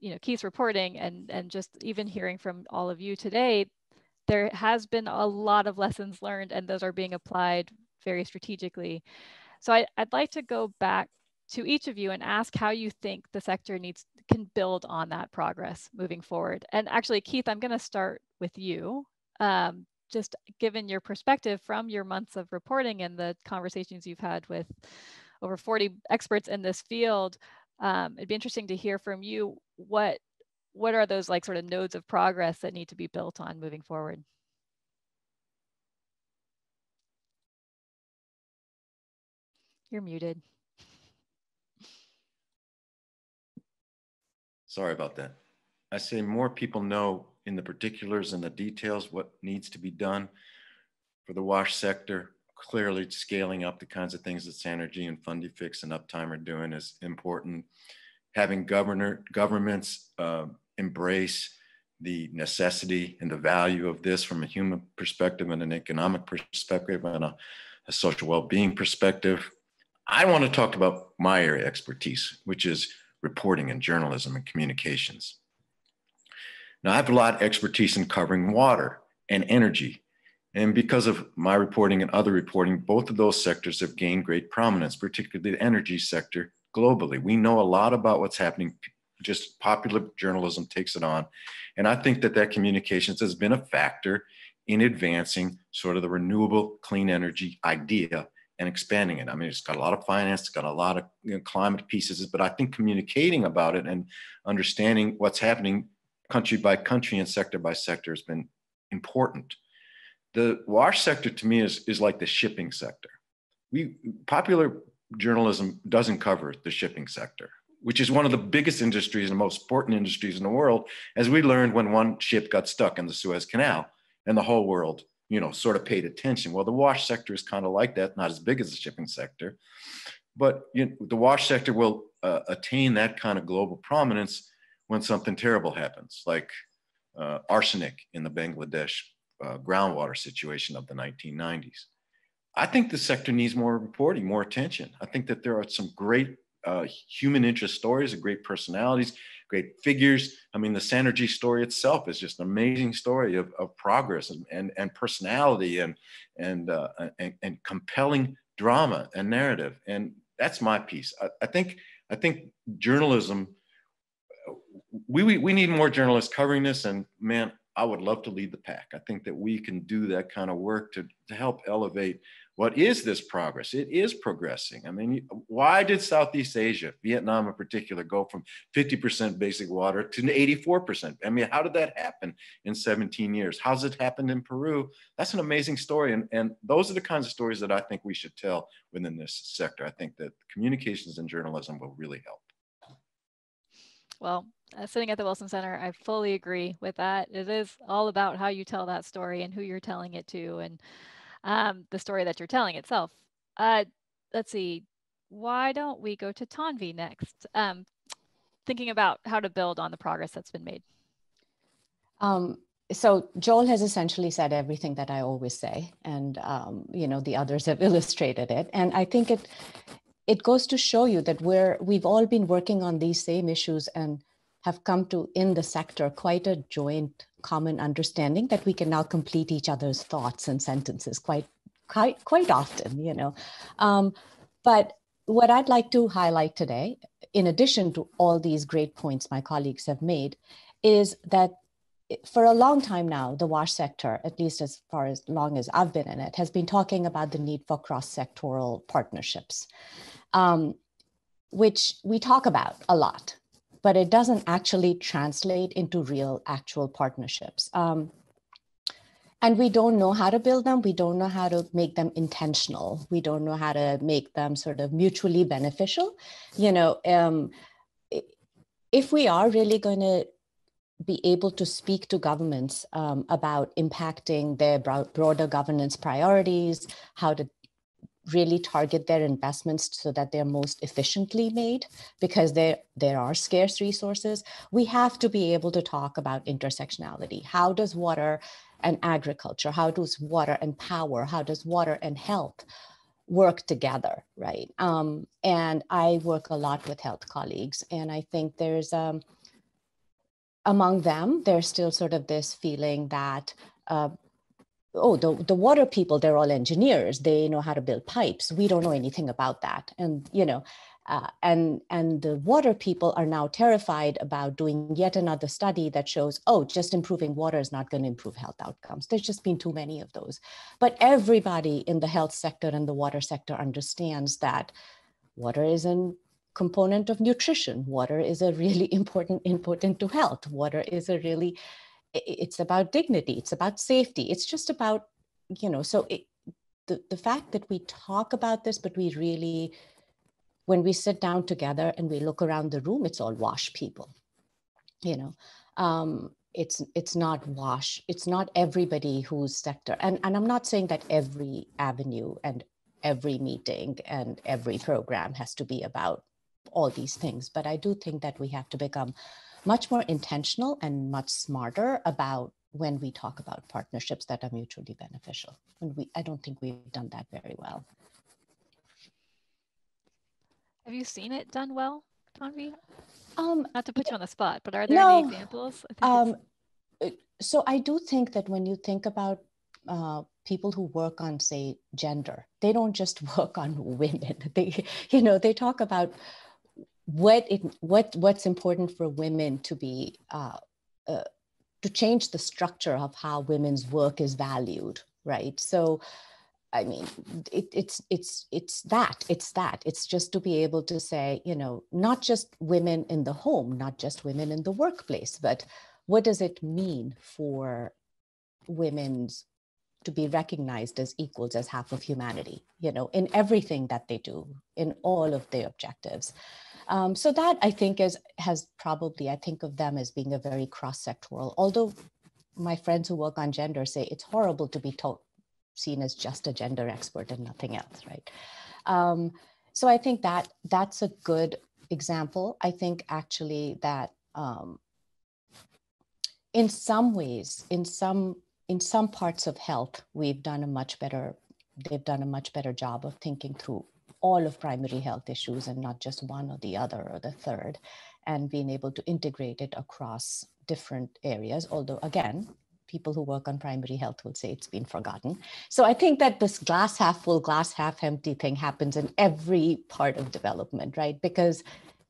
you know, Keith's reporting and, and just even hearing from all of you today, there has been a lot of lessons learned and those are being applied very strategically. So I, I'd like to go back to each of you and ask how you think the sector needs can build on that progress moving forward. And actually, Keith, I'm going to start with you. Um, just given your perspective from your months of reporting and the conversations you've had with over 40 experts in this field, um, it'd be interesting to hear from you what what are those like sort of nodes of progress that need to be built on moving forward? You're muted. Sorry about that. I say more people know in the particulars and the details what needs to be done for the wash sector. Clearly, scaling up the kinds of things that Sanergy and Fundifix and Uptime are doing is important. Having governor governments uh, embrace the necessity and the value of this from a human perspective and an economic perspective and a, a social well-being perspective. I want to talk about my area expertise, which is reporting and journalism and communications. Now, I have a lot of expertise in covering water and energy. And because of my reporting and other reporting, both of those sectors have gained great prominence, particularly the energy sector globally. We know a lot about what's happening just popular journalism takes it on. And I think that that communications has been a factor in advancing sort of the renewable clean energy idea and expanding it. I mean, it's got a lot of finance, it's got a lot of you know, climate pieces, but I think communicating about it and understanding what's happening country by country and sector by sector has been important. The wash sector to me is, is like the shipping sector. We popular journalism doesn't cover the shipping sector which is one of the biggest industries and most important industries in the world, as we learned when one ship got stuck in the Suez Canal and the whole world, you know, sort of paid attention. Well, the wash sector is kind of like that, not as big as the shipping sector, but you know, the wash sector will uh, attain that kind of global prominence when something terrible happens, like uh, arsenic in the Bangladesh uh, groundwater situation of the 1990s. I think the sector needs more reporting, more attention. I think that there are some great uh, human interest stories great personalities, great figures. I mean, the Sanergy story itself is just an amazing story of, of progress and, and, and personality and, and, uh, and, and, compelling drama and narrative. And that's my piece. I, I think, I think journalism, we, we, we need more journalists covering this. And man, I would love to lead the pack. I think that we can do that kind of work to, to help elevate what is this progress? It is progressing. I mean, why did Southeast Asia, Vietnam in particular, go from 50% basic water to 84%? I mean, how did that happen in 17 years? How's it happened in Peru? That's an amazing story. And, and those are the kinds of stories that I think we should tell within this sector. I think that communications and journalism will really help. Well, uh, sitting at the Wilson Center, I fully agree with that. It is all about how you tell that story and who you're telling it to. And um, the story that you're telling itself. Uh, let's see, why don't we go to Tanvi next? Um, thinking about how to build on the progress that's been made. Um, so Joel has essentially said everything that I always say, and um, you know the others have [laughs] illustrated it. And I think it it goes to show you that we're we've all been working on these same issues and have come to in the sector quite a joint common understanding that we can now complete each other's thoughts and sentences quite quite quite often you know. Um, but what i'd like to highlight today in addition to all these great points my colleagues have made is that for a long time now the wash sector at least as far as long as i've been in it has been talking about the need for cross-sectoral partnerships um, which we talk about a lot but it doesn't actually translate into real actual partnerships. Um, and we don't know how to build them. We don't know how to make them intentional. We don't know how to make them sort of mutually beneficial. You know, um, if we are really going to be able to speak to governments um, about impacting their broader governance priorities, how to really target their investments so that they're most efficiently made because there there are scarce resources. We have to be able to talk about intersectionality. How does water and agriculture how does water and power how does water and health work together right? Um, and i work a lot with health colleagues and i think there's um, among them there's still sort of this feeling that uh, oh the, the water people they're all engineers. They know how to build pipes. We don't know anything about that. And you know uh, and and the water people are now terrified about doing yet another study that shows oh just improving water is not going to improve health outcomes. There's just been too many of those. But everybody in the health sector and the water sector understands that water is a component of nutrition. Water is a really [laughs] important input into health. Water is a really it's about dignity it's about safety it's just about you know so it, the, the fact that we talk about this but we really when we sit down together and we look around the room it's all wash people you know? Um, it's it's not wash it's not everybody whose sector and, and i'm not saying that every avenue and every meeting and every program has to be about all these things but i do think that we have to become much more intentional and much smarter about when we talk about partnerships that are mutually beneficial. And we, I don't think we've done that very well. Have you seen it done well, Tanvi? Um, Not to put you on the spot, but are there no, any examples? I um, uh, so I do think that when you think about uh, people who work on, say, gender, they don't just [laughs] work on women. They, you know, they talk about what it, what what's important for women to be uh, uh, to change the structure of how women's work is valued, right? So, I mean, it, it's it's it's that it's that it's just to be able to say, you know, not just women in the home, not just women in the workplace, but what does it mean for women's to be recognized as equals as half of humanity you know in everything that they do in all of their objectives um, so that I think is has probably I think of them as being a very cross-sectoral. Although my friends who work on gender say it's horrible to be told, seen as just a gender expert and nothing else, right? Um, so I think that that's a good example. I think actually that um, in some ways, in some in some parts of health, we've done a much better. They've done a much better job of thinking through all of primary health issues and not just one or the other or the third, and being able to integrate it across different areas. Although, again, people who work on primary health will say it's been forgotten. So I think that this glass half full, glass half empty thing happens in every part of development, right? Because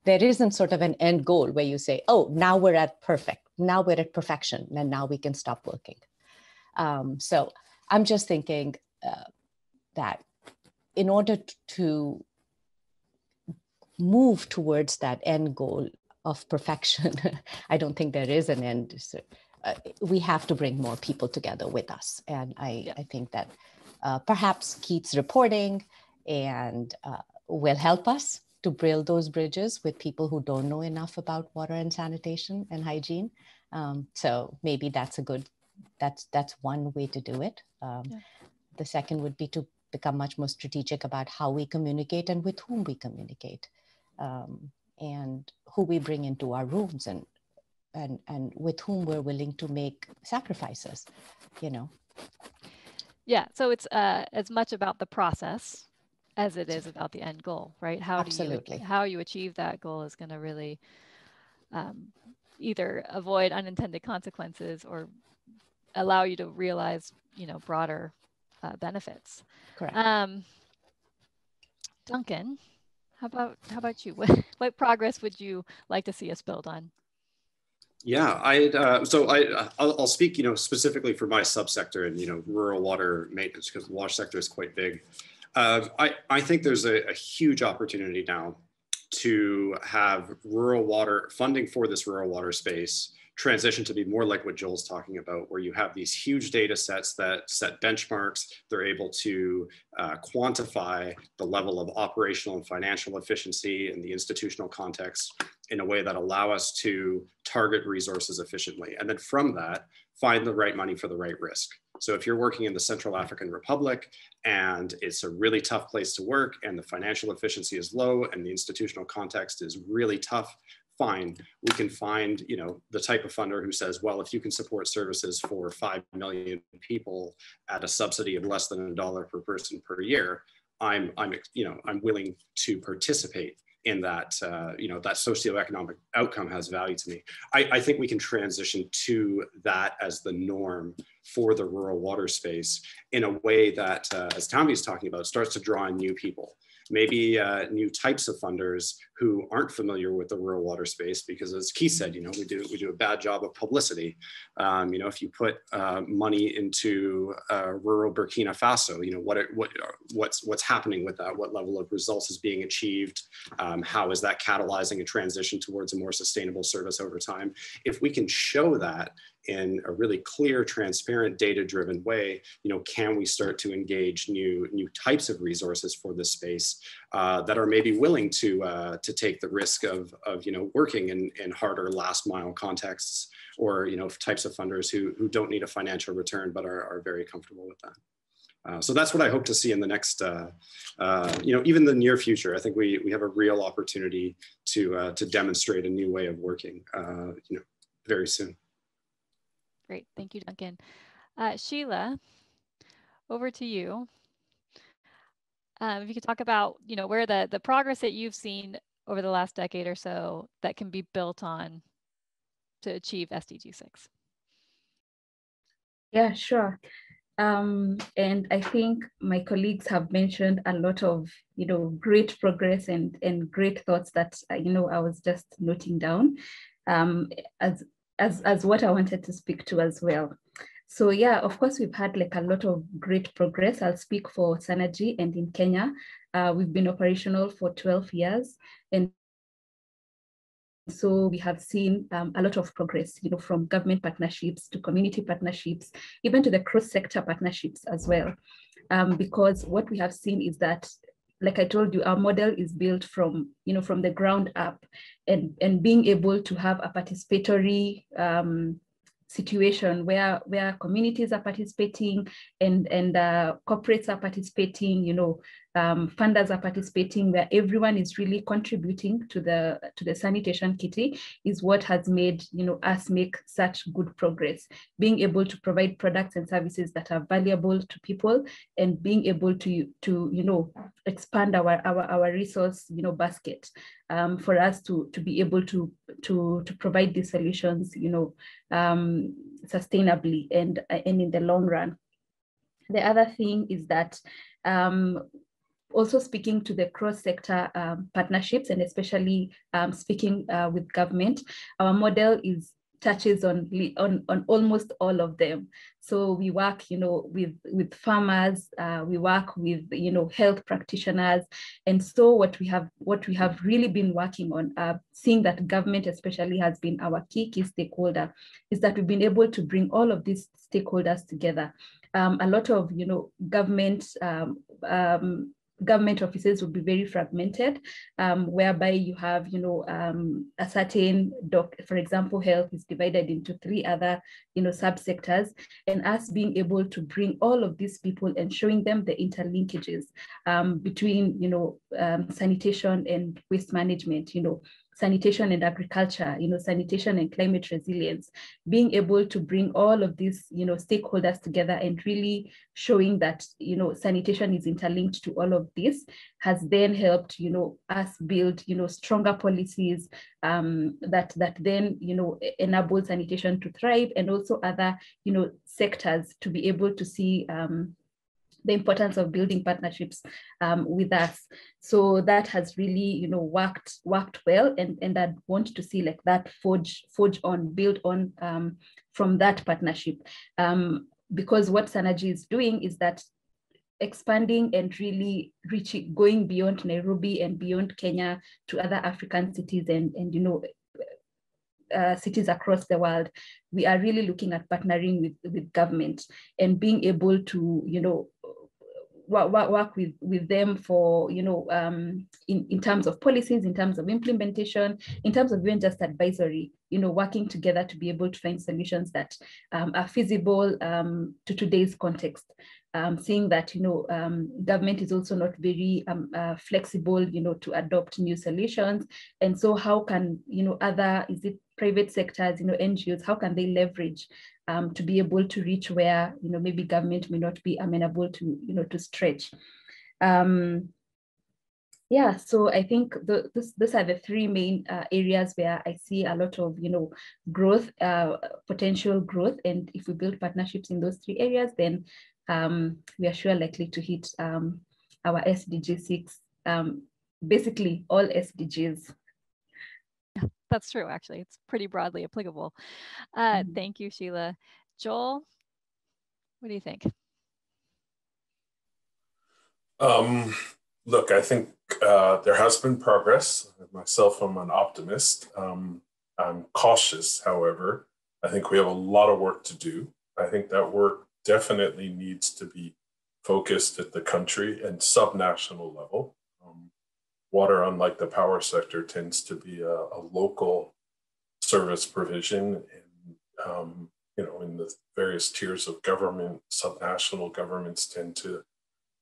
there isn't sort of an end goal where you say, oh, now we're at perfect, now we're at perfection, and now we can stop working. Um, so I'm just thinking uh, that in order to move towards that end goal of perfection, [laughs] I don't think there is an end. So, uh, we have to bring more people together with us. And I. I think that uh, perhaps Keith's reporting and uh, will help us to build those bridges with people who don't know enough about water and sanitation and hygiene. Um, so maybe that's a good, that's, that's one way to do it. Um, yeah. The second would be to become much more strategic about how we communicate and with whom we communicate um, and who we bring into our rooms and and and with whom we're willing to make sacrifices you know yeah so it's uh, as much about the process as it is about the end goal right how Absolutely. do you how you achieve that goal is going to really um, either avoid unintended consequences or allow you to realize you know broader uh, benefits. Correct. Um, Duncan, how about how about you? [laughs] What, what progress would you like to see us build on? Yeah, I uh, so I I'll, I'll, speak you know specifically for my subsector and you know rural water maintenance because the water sector is quite big. Uh, I I think there's a, a huge opportunity now to have rural water funding for this rural water space transition to be more like what Joel's talking about, where you have these huge data sets that set benchmarks. They're able to uh, quantify the level of operational and financial efficiency in the institutional context in a way that allow us to target resources efficiently. And then from that, find the right money for the right risk. So if you're working in the Central African Republic and it's a really tough place to work and the financial efficiency is low and the institutional context is really tough, fine we can find you know the type of funder who says well if you can support services for 5 million people at a subsidy of less than a dollar per person per year i'm i'm you know i'm willing to participate in that uh, you know that socioeconomic outcome has value to me. I, I think we can transition to that as the norm for the rural water space in a way that uh, as Tommy is talking about starts to draw in new people. Maybe uh, new types of funders who aren't familiar with the rural water space because as Keith said, you know, we do, we do a bad job of publicity. Um, you know, if you put uh, money into uh, rural Burkina Faso, you know, what, what, what's, what's happening with that? What level of results is being achieved? Um, how is that catalyzing a transition towards a more sustainable service over time? If we can show that in a really clear, transparent, data-driven way, you know, can we start to engage new new types of resources for this space uh, that are maybe willing to uh, to take the risk of of you know working in in harder last mile contexts, or you know types of funders who who don't need a financial return but are are very comfortable with that. Uh, so that's what I hope to see in the next, uh, uh, you know, even the near future. I think we we have a real opportunity to uh, to demonstrate a new way of working, you know, very soon. Great, thank you, Duncan. Sheila, over to you. Um, if you could talk about, you know, where the the progress that you've seen over the last decade or so that can be built on to achieve SDG six. Yeah, sure. Um, and I think my colleagues have mentioned a lot of, you know, great progress and, and great thoughts that, uh, you know, I was just noting down um, as, as, as what I wanted to speak to as well. So yeah, of course, we've had like a lot of great progress. I'll speak for Sanergy and in Kenya, uh, we've been operational for 12 years and so we have seen um, a lot of progress, you know, from government partnerships to community partnerships, even to the cross-sector partnerships as well. Um, because what we have seen is that, like I told you, our model is built from, you know, from the ground up and, and being able to have a participatory um, situation where where communities are participating and and uh, corporates are participating you know um, funders are participating where everyone is really contributing to the to the sanitation kitty is what has made you know us make such good progress. Being able to provide products and services that are valuable to people and being able to to you know expand our our, our resource you know basket. Um, for us to to be able to to to provide these solutions you know um, sustainably and and in the long run. The other thing is that um, also speaking to the cross-sector um, partnerships and especially um, speaking uh, with government, our model is touches on, on, on almost all of them. So we work, you know, with, with farmers, uh, we work with, you know, health practitioners. And so what we have, what we have really been working on, uh, seeing that government especially has been our key, key stakeholder, is that we've been able to bring all of these stakeholders together. Um, a lot of, you know, government um, um, government offices will be very fragmented, um, whereby you have, you know, um, a certain doc, for example, health is divided into three other, you know, subsectors, and us being able to bring all of these people and showing them the interlinkages um, between, you know, um, sanitation and waste management, you know, sanitation and agriculture, you know, sanitation and climate resilience, being able to bring all of these, you know, stakeholders together and really showing that, you know, sanitation is interlinked to all of this has then helped, you know, us build, you know, stronger policies um, that that then, you know, enable sanitation to thrive and also other, you know, sectors to be able to see um, the importance of building partnerships um, with us. So that has really, you know, worked worked well, and and I want to see like that forge forge on, build on um, from that partnership, um, because what Sanergy is doing is that expanding and really reaching, going beyond Nairobi and beyond Kenya to other African cities and and you know uh, cities across the world, we are really looking at partnering with, with government and being able to, you know, work, work with, with them for, you know, um, in, in terms of policies, in terms of implementation, in terms of even just advisory, you know, working together to be able to find solutions that um, are feasible um, to today's context. Um, seeing that, you know, um, government is also not very um, uh, flexible, you know, to adopt new solutions. And so how can, you know, other, is it private sectors, you know, NGOs, how can they leverage um, to be able to reach where, you know, maybe government may not be amenable to, you know, to stretch. Um, yeah, so I think the, this, these are the three main uh, areas where I see a lot of, you know, growth, uh, potential growth. And if we build partnerships in those three areas, then um, we are sure likely to hit um, our SDG 6, um, basically all SDGs [laughs] that's true, actually. It's pretty broadly applicable. Uh, mm-hmm. Thank you, Sheila. Joel, what do you think? Um, look, I think uh, there has been progress. Myself, I'm an optimist. Um, I'm cautious, however. I think we have a lot of work to do. I think that work definitely needs to be focused at the country and subnational level water, unlike the power sector, tends to be a, a local service provision. And um, you know, in the various tiers of government, subnational governments tend to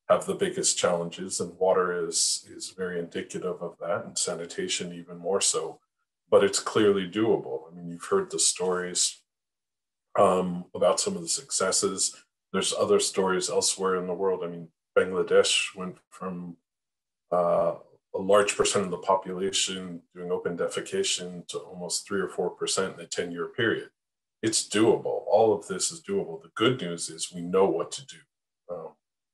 have the biggest challenges, and water is is very indicative of that, and sanitation even more so. But it's clearly doable. I mean, you've heard the stories um, about some of the successes. There's other stories elsewhere in the world. I mean, Bangladesh went from uh, a large percent of the population doing open defecation to almost three or four percent in a 10 year period. It's doable. All of this is doable. The good news is we know what to do. Um,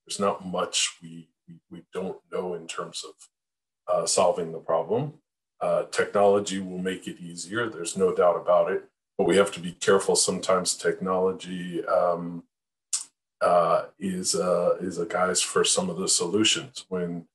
there's not much we, we, we, don't know in terms of uh, solving the problem. Uh, technology will make it easier. There's no doubt about it. But we have to be careful. Sometimes technology um, uh, is uh, is a guise for some of the solutions. When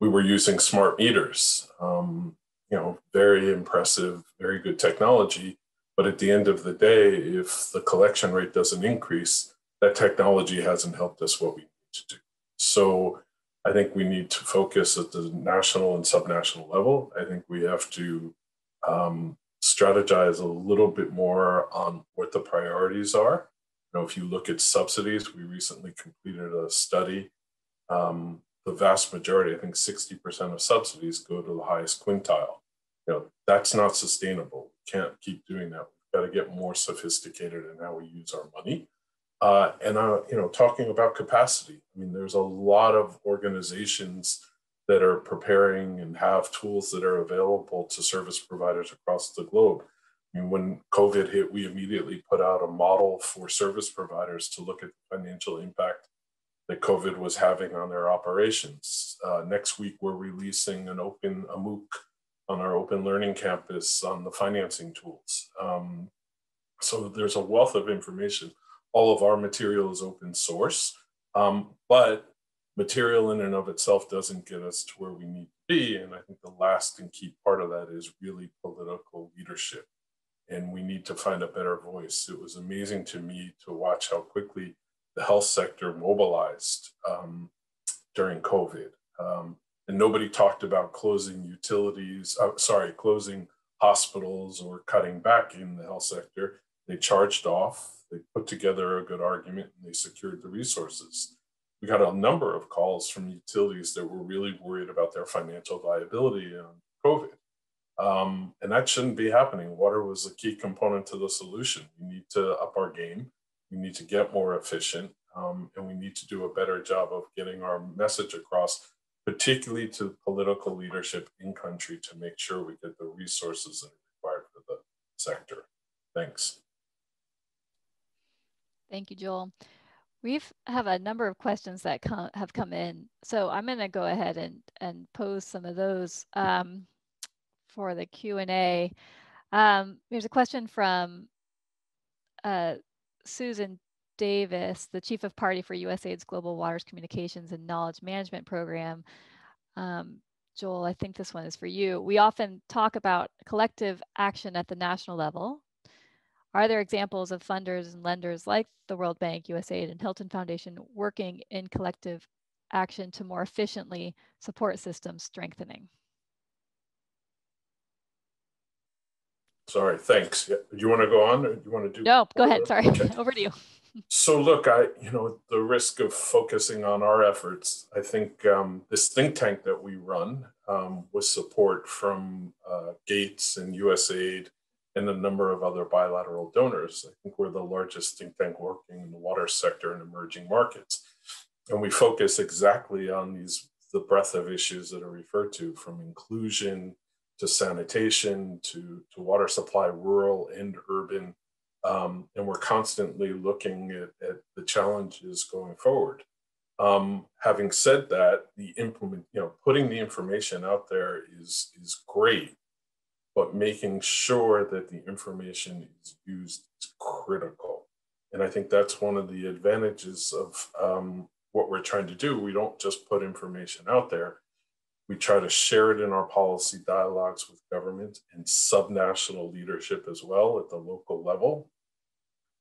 we were using smart meters, um, you know, very impressive, very good technology. But at the end of the day, if the collection rate doesn't increase, that technology hasn't helped us what we need to do. So I think we need to focus at the national and subnational level. I think we have to um, strategize a little bit more on what the priorities are You know, if you look at subsidies, we recently completed a study. Um, the vast majority, I think 60% of subsidies go to the highest quintile. You know, that's not sustainable. We can't keep doing that. We've got to get more sophisticated in how we use our money. Uh, and, uh, you know, talking about capacity, I mean, there's a lot of organizations that are preparing and have tools that are available to service providers across the globe I mean, when COVID hit, we immediately put out a model for service providers to look at the financial impact that COVID was having on their operations. Uh, next week, we're releasing an open a MOOC on our open learning campus on the financing tools. Um, so there's a wealth of information. All of our material is open source, um, but material in and of itself doesn't get us to where we need to be. And I think the last and key part of that is really political leadership and we need to find a better voice. It was amazing to me to watch how quickly the health sector mobilized um, during COVID. Um, and nobody talked about closing utilities, uh, sorry, closing hospitals or cutting back in the health sector. They charged off, they put together a good argument, and they secured the resources. We got a number of calls from utilities that were really worried about their financial viability on COVID. Um, and that shouldn't be happening. Water was a key component to the solution. We need to up our game. We need to get more efficient. Um, and we need to do a better job of getting our message across, particularly to political leadership in country to make sure we get the resources that are required for the sector. Thanks. Thank you, Joel. We've have a number of questions that come, have come in. So I'm going to go ahead and, and pose some of those. Um, for the Q&A. Um, there's a question from uh, Susan Davis, the Chief of Party for USAID's Global Waters Communications and Knowledge Management Program. Um, Joel, I think this one is for you. We often talk about collective action at the national level. Are there examples of funders and lenders like the World Bank, USAID, and Hilton Foundation working in collective action to more efficiently support systems strengthening? Sorry, thanks. Do you want to go on or do you want to do? No, go ahead. Sorry, okay. [laughs] over to you. So look, I, you know, the risk of focusing on our efforts, I think um, this think tank that we run um, with support from uh, Gates and USAID and a number of other bilateral donors, I think we're the largest think tank working in the water sector in emerging markets. And we focus exactly on these, the breadth of issues that are referred to from inclusion, to sanitation, to, to water supply, rural and urban. Um, and we're constantly looking at, at, the challenges going forward. Um, having said that, the implement, you know, putting the information out there is, is great, but making sure that the information is used is critical. And I think that's one of the advantages of um, what we're trying to do. We don't just put information out there, we try to share it in our policy dialogues with government and subnational leadership as well at the local level.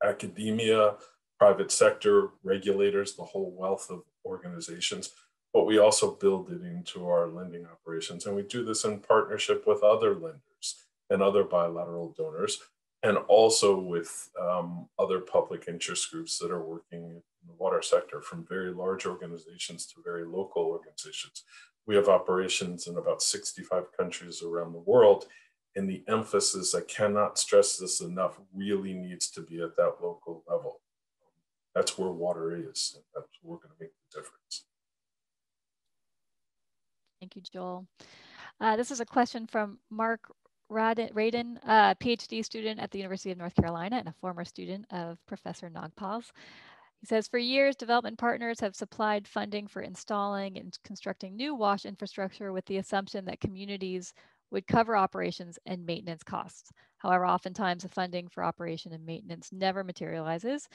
Academia, private sector, regulators, the whole wealth of organizations. But we also build it into our lending operations. And we do this in partnership with other lenders and other bilateral donors and also with um, other public interest groups that are working in the water sector, from very large organizations to very local organizations. We have operations in about 65 countries around the world, and the emphasis, I cannot stress this enough, really needs to be at that local level. That's where water is. And That's where we're going to make the difference. Thank you, Joel. Uh, this is a question from Mark Radin, a uh, PhD student at the University of North Carolina and a former student of Professor Nagpal's. He says, for years, development partners have supplied funding for installing and constructing new WASH infrastructure with the assumption that communities would cover operations and maintenance costs. However, oftentimes the funding for operation and maintenance never materializes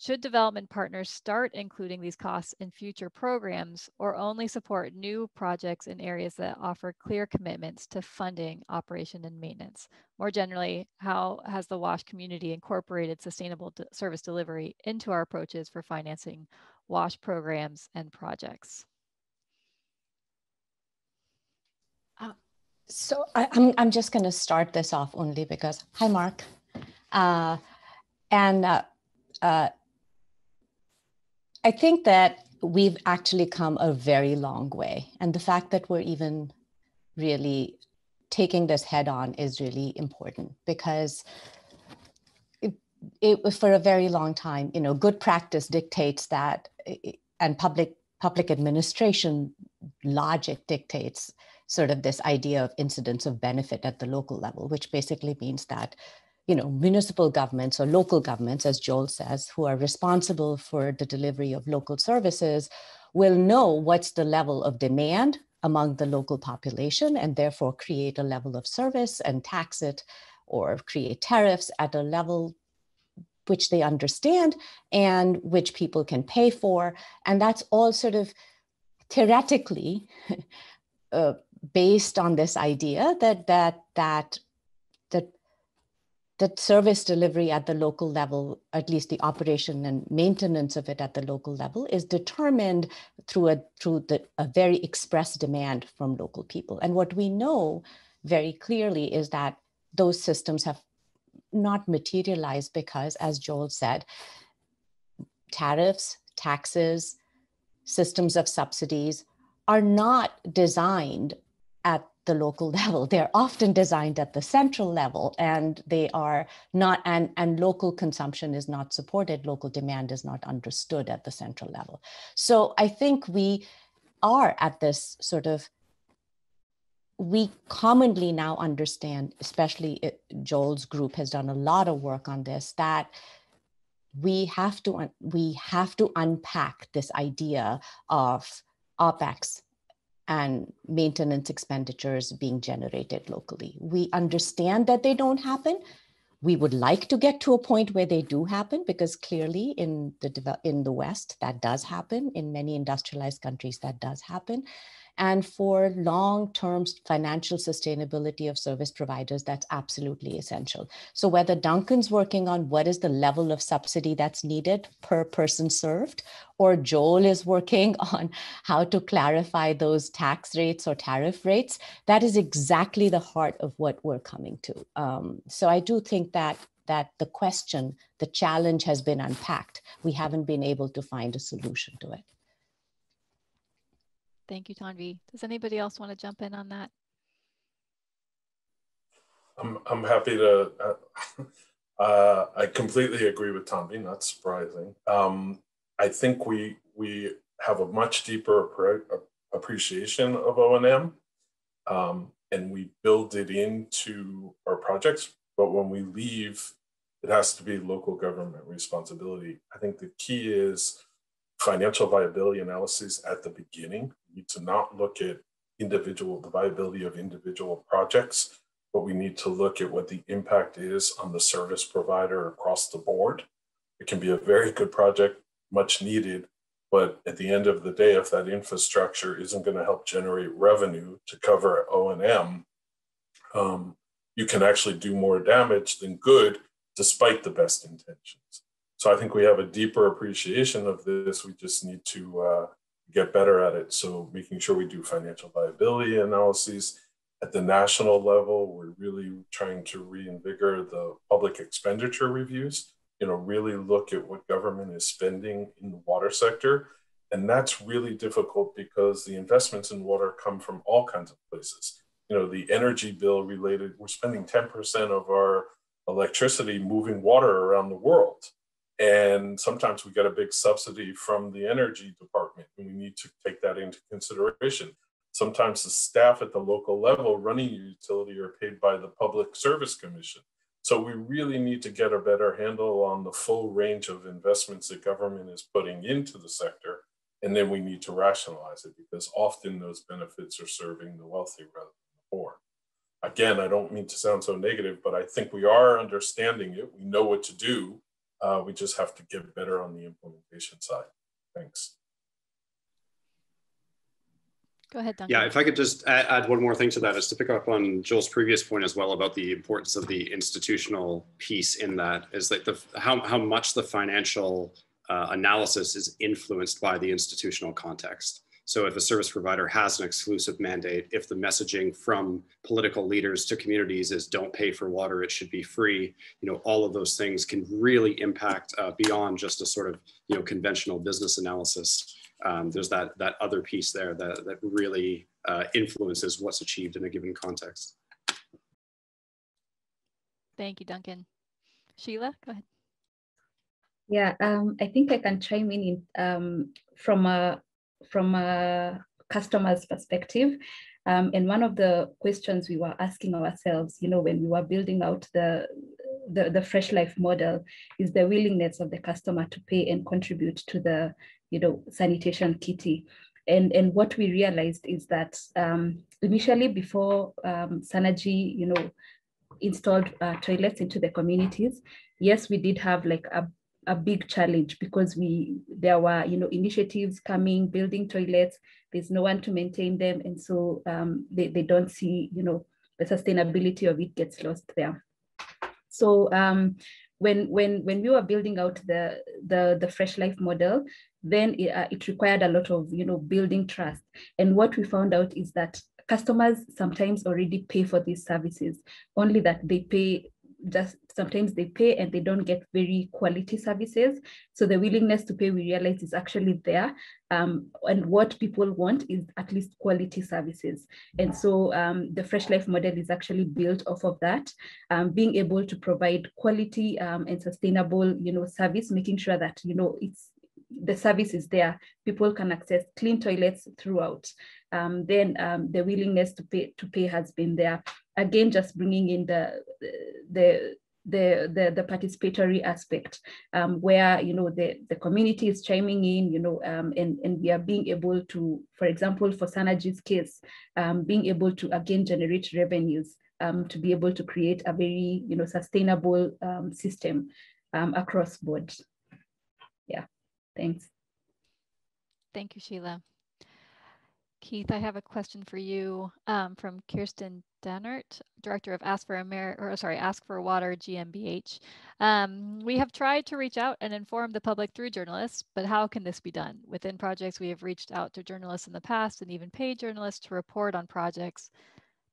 should development partners start including these costs in future programs or only support new projects in areas that offer clear commitments to funding operation and maintenance? More generally, how has the WASH community incorporated sustainable de service delivery into our approaches for financing WASH programs and projects? Uh, so I, am I'm, I'm just going to start this off only because, hi, Mark. Uh, and uh, uh I think that we've actually come a very long way. And the fact that we're even really taking this head on is really important because it, it for a very long time, you know, good practice dictates that, and public public administration logic dictates sort of this idea of incidence of benefit at the local level, which basically means that you know, municipal governments or local governments, as Joel says, who are responsible for the delivery of local services, will know what's the level of demand among the local population and therefore create a level of service and tax it or create tariffs at a level which they understand and which people can pay for. And that's all sort of theoretically [laughs] uh, based on this idea that that that that service delivery at the local level, at least the operation and maintenance of it at the local level, is determined through a through the, a very express demand from local people. And what we know very clearly is that those systems have not materialized because, as Joel said, tariffs, taxes, systems of subsidies are not designed at the local [laughs] level. They're often designed at the central level and they are not, and, and local consumption is not supported, local demand is not understood at the central level. So I think we are at this sort of we commonly now understand, especially it, Joel's group has done a lot of work on this, that we have to we have to unpack this idea of opex and maintenance expenditures being generated locally. We understand that they don't happen. We would like to get to a point where they do happen because clearly in the in the West that does happen. In many industrialized countries that does happen. And for long-term financial sustainability of service providers, that's absolutely essential. So whether Duncan's working on what is the level of subsidy that's needed per person served, or Joel is working [laughs] on how to clarify those tax rates or tariff rates, that is exactly the heart of what we're coming to. Um, so I do think that that the question, the challenge has been unpacked. We haven't been able to find a solution to it. Thank you, Tanvi. Does anybody else want to jump in on that? I'm, I'm happy to. Uh, [laughs] uh, I completely agree with Tanvi, not surprising. Um, I think we, we have a much deeper appreciation of O&M um, and we build it into our projects. But when we leave, it has to be local government responsibility. I think the key is financial viability analysis at the beginning. We need to not look at individual, the viability of individual projects, but we need to look at what the impact is on the service provider across the board. It can be a very good project, much needed, but at the end of the day, if that infrastructure isn't going to help generate revenue to cover O&M, um, you can actually do more damage than good despite the best intentions. So I think we have a deeper appreciation of this. We just need to uh, get better at it. So making sure we do financial viability analyses At the national level, we're really trying to reinvigorate the public expenditure reviews, you know, really look at what government is spending in the water sector. And that's really difficult because the investments in water come from all kinds of places. You know, the energy bill related, we're spending 10% of our electricity moving water around the world. And sometimes we get a big subsidy from the energy department, and we need to take that into consideration. Sometimes the staff at the local level running utility are paid by the Public Service Commission. So we really need to get a better handle on the full range of investments that government is putting into the sector. And then we need to rationalize it because often those benefits are serving the wealthy rather than the poor. Again, I don't mean to sound so negative, but I think we are understanding it. We know what to do uh, we just have to get better on the implementation side. Thanks. Go ahead, Duncan. Yeah, if I could just add, add, one more thing to that is to pick up on Joel's previous point as well about the importance of the institutional piece in that is that the how, how much the financial uh, analysis is influenced by the institutional context. So if a service provider has an exclusive mandate, if the messaging from political leaders to communities is don't pay for water, it should be free, you know, all of those things can really impact uh, beyond just a sort of, you know, conventional business analysis. Um, there's that, that other piece there that, that really uh, influences what's achieved in a given context. Thank you, Duncan. Sheila, go ahead. Yeah, um, I think I can chime in, in um, from a from a customer's perspective. Um, and one of the questions we were asking ourselves, you know, when we were building out the, the, the Fresh Life model is the willingness of the customer to pay and contribute to the, you know, sanitation kitty. And, and what we realized is that um, initially before um, Sanergy, you know, installed uh, toilets into the communities, yes, we did have like a a big challenge because we there were you know initiatives coming building toilets. There's no one to maintain them. And so um, they, they don't see you know the sustainability of it gets lost there. So um, when when when we were building out the the the fresh life model then it, uh, it required a lot of you know building trust. And what we found out is that customers sometimes already pay for these services only that they pay just sometimes they pay and they don't get very quality services. So the willingness to pay, we realize is actually there. Um, and what people want is at least quality services. And so um, the Fresh Life model is actually built off of that, um, being able to provide quality um, and sustainable, you know, service, making sure that, you know, it's the service is there. People can access clean toilets throughout. Um, then um, the willingness to pay to pay has been there. Again, just bringing in the the the, the, the participatory aspect um, where you know the, the community is chiming in you know um, and, and we are being able to for example for Sanergy's case um, being able to again generate revenues um, to be able to create a very you know sustainable um, system um, across board yeah thanks thank you Sheila Keith, I have a question for you um, from Kirsten Dannert, Director of Ask for Amer or sorry, Ask for Water GmbH. Um, we have tried to reach out and inform the public through journalists, but how can this be done? Within projects, we have reached out to journalists in the past and even paid journalists to report on projects.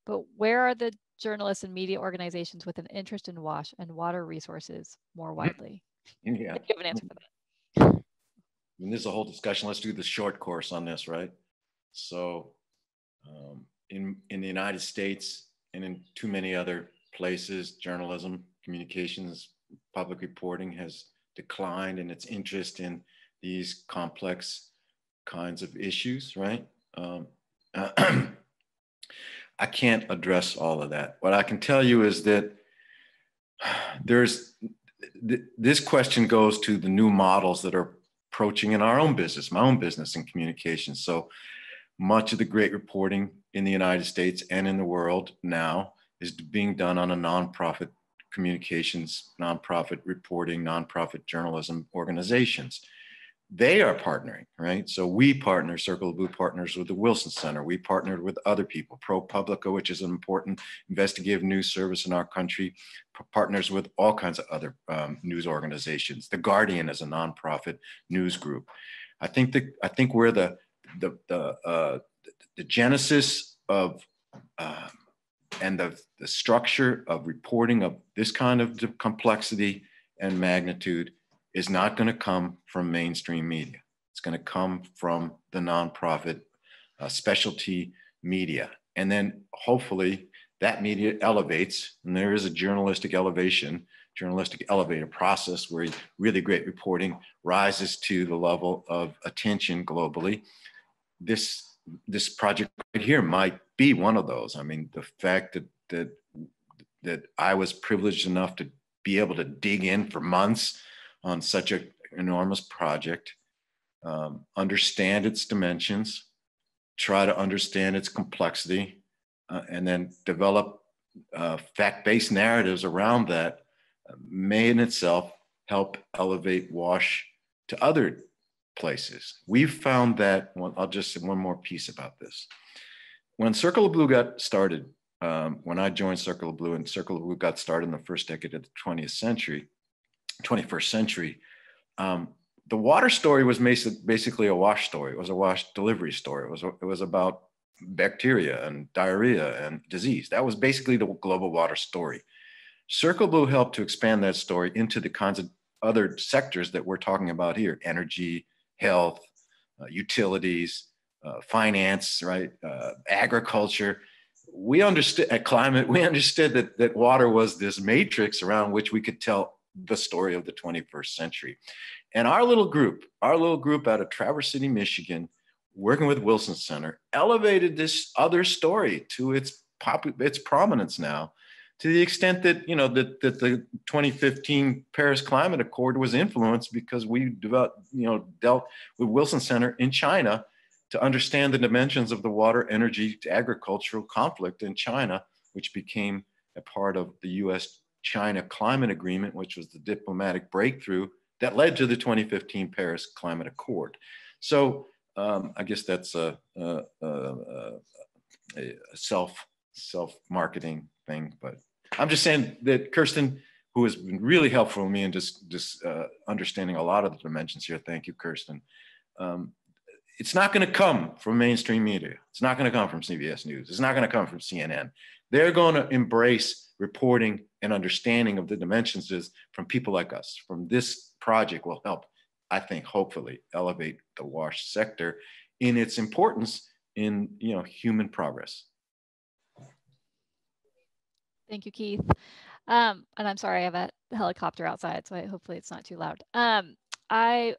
But where are the journalists and media organizations with an interest in WASH and water resources more widely? Yeah. you have an answer for that. I mean, a whole discussion. Let's do the short course on this, right? So um, in, in the United States and in too many other places, journalism, communications, public reporting has declined in its interest in these complex kinds of issues, right? Um, [clears throat] I can't address all of that. What I can tell you is that [sighs] there's th this question goes to the new models that are approaching in our own business, my own business in communications. So much of the great reporting in the United States and in the world now is being done on a nonprofit communications, nonprofit reporting, nonprofit journalism organizations. They are partnering, right? So we partner, Circle of Blue partners with the Wilson Center. We partnered with other people, ProPublica, which is an important investigative news service in our country, partners with all kinds of other um, news organizations. The Guardian is a nonprofit news group. I think that I think where the the the uh, the genesis of uh, and the, the structure of reporting of this kind of complexity and magnitude is not going to come from mainstream media. It's going to come from the nonprofit uh, specialty media. And then hopefully that media elevates, and there is a journalistic elevation, journalistic elevator process where really great reporting rises to the level of attention globally. This this project right here might be one of those. I mean, the fact that that that I was privileged enough to be able to dig in for months on such an enormous project, um, understand its dimensions, try to understand its complexity, uh, and then develop uh, fact-based narratives around that uh, may in itself help elevate WASH to other places. We've found that, well, I'll just say one more piece about this. When Circle of Blue got started, um, when I joined Circle of Blue and Circle of Blue got started in the first decade of the 20th century, 21st century, um, the water story was basically a wash story. It was a wash delivery story. It was, it was about bacteria and diarrhea and disease. That was basically the global water story. Circle Blue helped to expand that story into the kinds of other sectors that we're talking about here energy, health, uh, utilities, uh, finance, right, uh, agriculture. We understood at climate, we [laughs] understood that, that water was this matrix around which we could tell the story of the 21st century. And our little group, our little group out of Traverse City, Michigan, working with Wilson Center, elevated this other story to its pop, its prominence now to the extent that you know that, that the 2015 Paris Climate Accord was influenced because we developed you know dealt with Wilson Center in China to understand the dimensions of the water, energy, agricultural conflict in China, which became a part of the U.S. China Climate Agreement, which was the diplomatic breakthrough that led to the 2015 Paris Climate Accord. So um, I guess that's a, a, a, a self self marketing thing, but I'm just saying that Kirsten, who has been really helpful to me in just, just uh, understanding a lot of the dimensions here. Thank you, Kirsten. Um, it's not going to come from mainstream media. It's not going to come from CBS News. It's not going to come from CNN. They're going to embrace reporting and understanding of the dimensions from people like us. From this project will help, I think, hopefully elevate the WASH sector in its importance in you know human progress. Thank you, Keith. Um, and I'm sorry, I have a helicopter outside, so I, hopefully it's not too loud. Um, I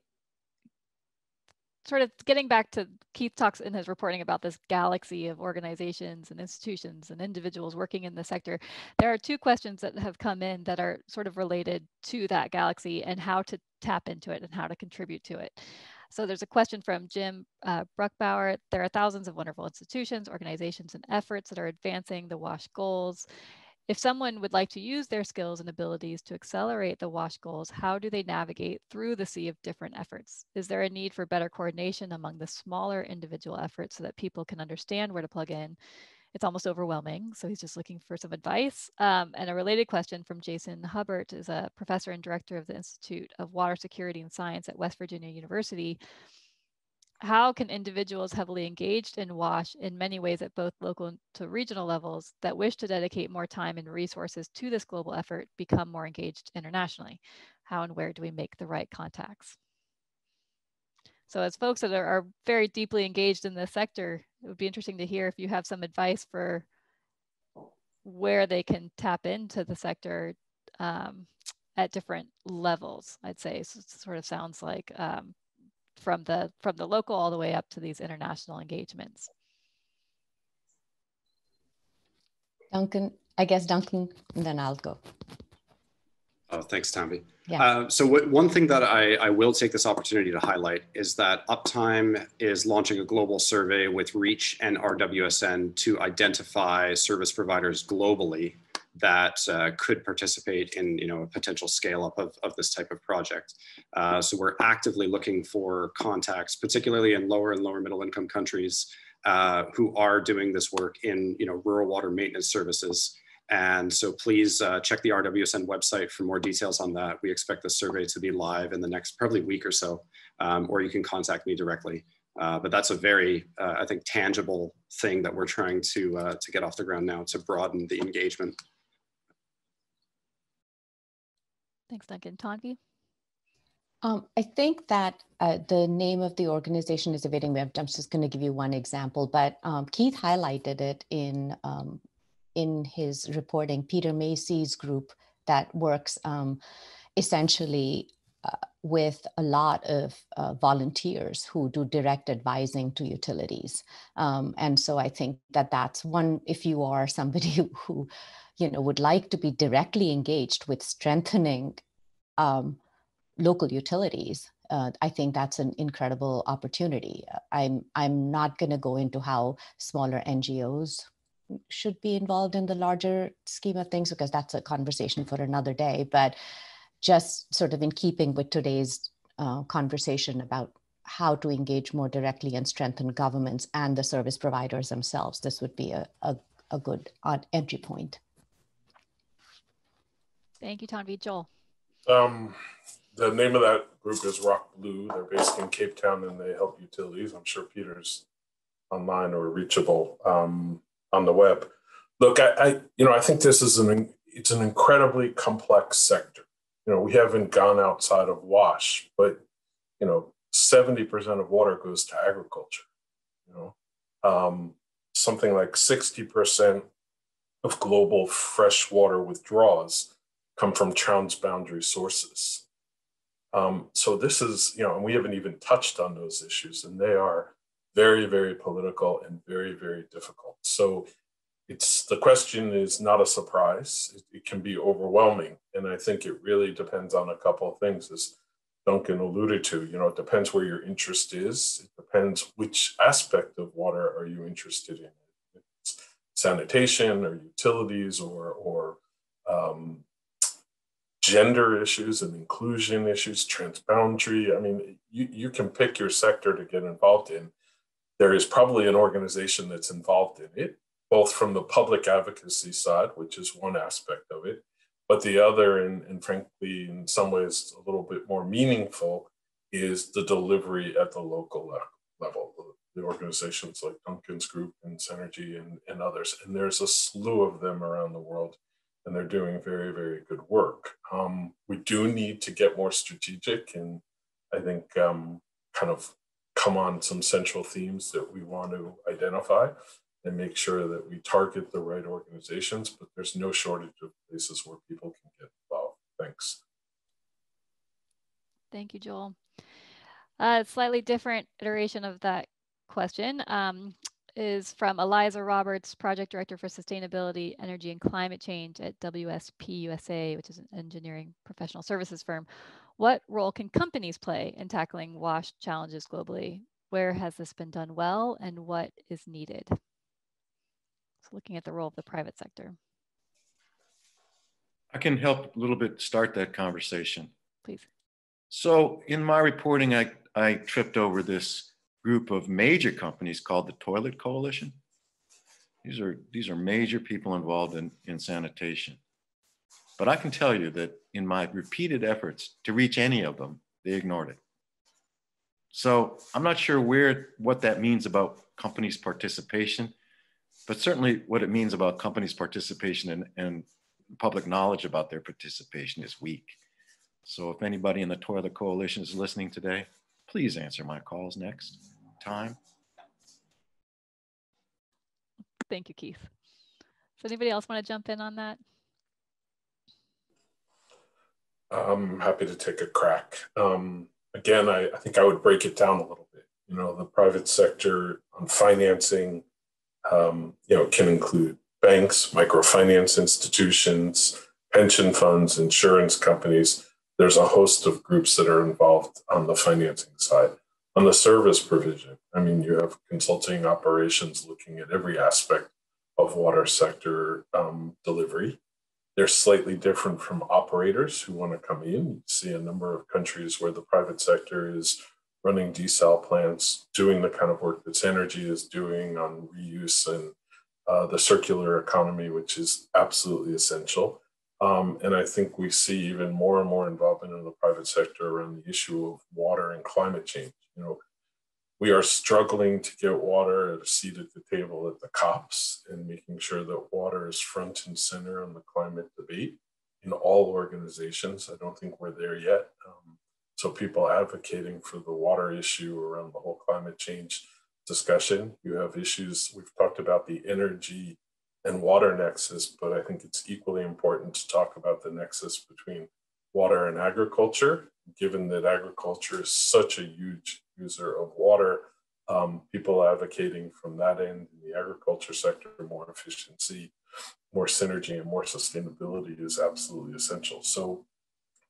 sort of getting back to Keith talks in his reporting about this galaxy of organizations and institutions and individuals working in the sector. There are two questions that have come in that are sort of related to that galaxy and how to tap into it and how to contribute to it. So there's a question from Jim uh, Bruckbauer. There are thousands of wonderful institutions, organizations, and efforts that are advancing the WASH goals. If someone would like to use their skills and abilities to accelerate the WASH goals, how do they navigate through the sea of different efforts? Is there a need for better coordination among the smaller individual efforts so that people can understand where to plug in? It's almost overwhelming, so he's just looking for some advice. Um, and a related question from Jason Hubbart is a professor and director of the Institute of Water Security and Science at West Virginia University how can individuals heavily engaged in WASH in many ways at both local to regional levels that wish to dedicate more time and resources to this global effort become more engaged internationally? How and where do we make the right contacts? So as folks that are, are very deeply engaged in this sector, it would be interesting to hear if you have some advice for where they can tap into the sector um, at different levels, I'd say. So it sort of sounds like um, from the from the local all the way up to these international engagements. Duncan, I guess Duncan, and then I'll go. Oh, thanks, Tanvi. Yeah. Uh, so what, one thing that I, I will take this opportunity to highlight is that Uptime is launching a global survey with REACH and RWSN to identify service providers globally that uh, could participate in you know a potential scale up of, of this type of project. Uh, so we're actively looking for contacts, particularly in lower and lower middle income countries uh, who are doing this work in you know rural water maintenance services. And so please uh, check the RWSN website for more details on that. We expect the survey to be live in the next probably week or so, um, or you can contact me directly Uh, but that's a very, uh, I think, tangible thing that we're trying to, uh, to get off the ground now to broaden the engagement. Thanks, Duncan. Tanvi? Um, I think that uh, the name of the organization is evading me. I'm just going to give you one example, but um, Keith highlighted it in um, in his reporting. Peter Macy's group that works um, essentially uh, with a lot of uh, volunteers who do direct advising to utilities. Um, and so I think that that's one, if you are somebody [laughs] who, who you know, would like to be directly engaged with strengthening um, local utilities, uh, I think that's an incredible opportunity. I'm, I'm not going to go into how smaller NGOs should be involved in the larger scheme of things because that's a conversation for another day. But just sort of in keeping with today's uh, conversation about how to engage more directly and strengthen governments and the service providers themselves, this would be a, a, a good entry point. Thank you, Tanvi. Joel. Um, the name of that group is Rock Blue. They're based in Cape Town and they help utilities. I'm sure Peter's online or reachable um, on the web. Look, I, I, you know, I think this is an it's an incredibly complex sector you know, we haven't gone outside of WASH, but you know, 70% of water goes to agriculture. You know, um, something like 60% of global freshwater withdrawals come from transboundary sources. Um, so this is, you know, and we haven't even touched on those issues, and they are very, very political and very, very difficult. So it's the question is not a surprise. It, it, can be overwhelming, and I think it really depends on a couple of things, as Duncan alluded to. You know, it depends where your interest is. It depends which aspect of water are you interested in. It's sanitation or utilities or or um, gender issues and inclusion issues, transboundary. I mean, you, you can pick your sector to get involved in. There is probably an organization that's involved in it both from the public advocacy side, which is one aspect of it, but the other, and, and frankly, in some ways, a little bit more meaningful, is the delivery at the local level. The organizations like Duncan's Group and Sanergy and, and others. And there's a slew of them around the world, and they're doing very, very good work. Um, we do need to get more strategic, and I think um, kind of come on some central themes that we want to identify and make sure that we target the right organizations, but there's no shortage of places where people can get involved. Thanks. Thank you, Joel. A slightly different iteration of that question um, is from Eliza Roberts, Project Director for Sustainability, Energy and Climate Change at WSP USA, which is an engineering professional services firm. What role can companies play in tackling WASH challenges globally? Where has this been done well and what is needed? So looking at the role of the private sector. I can help a little bit start that conversation. Please. So in my reporting, I, I tripped over this group of major companies called the Toilet Coalition. These are, these are major people involved in, in sanitation. But I can tell you that in my repeated efforts to reach any of them, they ignored it. So I'm not sure where what that means about companies' participation but certainly what it means about companies' participation and, and public knowledge about their participation is weak. So if anybody in the Toilet Coalition is listening today, please answer my calls next time. Thank you, Keith. Does anybody else want to jump in on that? I'm happy to take a crack. Um, again, I, I think I would break it down a little bit. You know, the private sector on financing, um, you know, can include banks, microfinance institutions, pension funds, insurance companies. There's a host of groups that are involved on the financing side. On the service provision, I mean, you have consulting operations looking at every aspect of water sector um, delivery. They're slightly different from operators who want to come in. You see a number of countries where the private sector is running desal plants, doing the kind of work that Sanergy is doing on reuse and uh, the circular economy, which is absolutely essential. Um, and I think we see even more and more involvement in the private sector around the issue of water and climate change. You know, we are struggling to get water at a seat at the table at the COPs and making sure that water is front and center on the climate debate in all organizations. I don't think we're there yet. Um, so people advocating for the water issue around the whole climate change discussion. You have issues, we've talked about the energy and water nexus, but I think it's equally important to talk about the nexus between water and agriculture, given that agriculture is such a huge user of water. Um, people advocating from that end in the agriculture sector, more efficiency, more synergy, and more sustainability is absolutely essential. So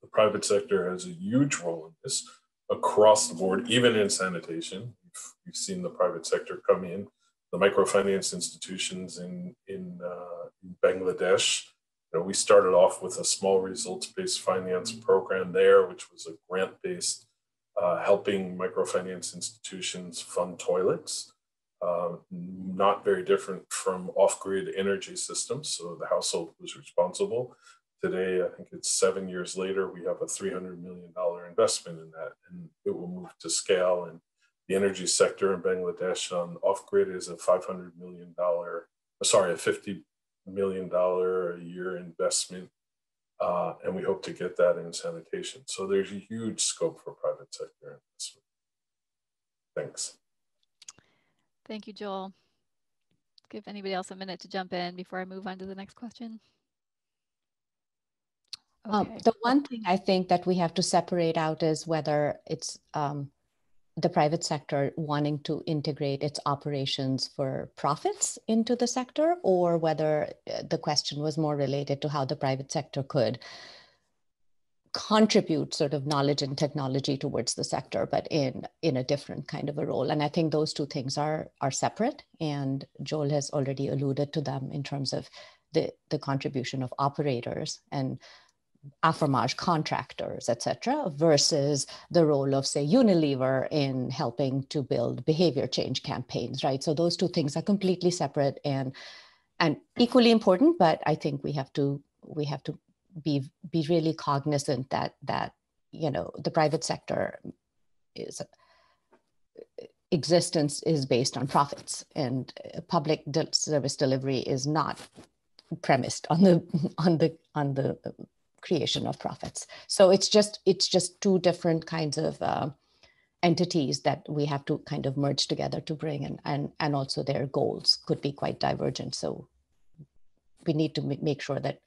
the private sector has a huge role in this across the board, even in sanitation. We've, we've seen the private sector come in, the microfinance institutions in, in, uh, Bangladesh. You know, we started off with a small results-based finance program there, which was a grant-based uh, helping microfinance institutions fund toilets. Uh, not very different from off-grid energy systems. So the household was responsible. Today, I think it's seven years later, we have a $300 million investment in that, and it will move to scale. And the energy sector in Bangladesh on off-grid is a $500 million, sorry, a $50 million a year investment uh, and we hope to get that in sanitation. So there's a huge scope for private sector investment. Thanks. Thank you, Joel. Give anybody else a minute to jump in before I move on to the next question. Um, okay. Um, the one thing I think that we have to separate out is whether it's um, the private sector wanting to integrate its operations for profits into the sector, or whether uh, the question was more related to how the private sector could contribute sort of knowledge and technology towards the sector but in in a different kind of a role? And i think those two things are are separate and joel has already alluded to them in terms of the the contribution of operators and affermage contractors, etc., versus the role of, say, Unilever in helping to build behavior change campaigns, right? So those two things are completely separate and and equally important, but I think we have to we have to be be really cognizant that that you know the private sector is existence is based on profits and public service delivery is not premised on the [laughs] on the on the creation of profits. So it's just it's just two different kinds of uh, entities that we have to kind of merge together to bring and and and also their goals could be quite divergent. So we need to make sure that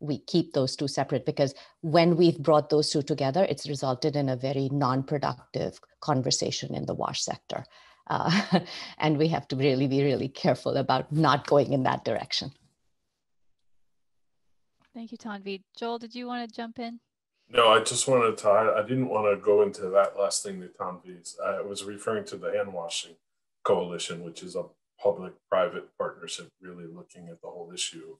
we keep those two separate because when we've brought those two together, it's resulted in a very non-productive conversation in the wash sector. Uh, [laughs] and we have to really be really careful about not going in that direction. Thank you, Tanvi. Joel, did you want to jump in? No, I just wanted to, I didn't want to go into that last thing that Tanvi's. I was referring to the hand washing coalition, which is a public private partnership really looking at the whole issue of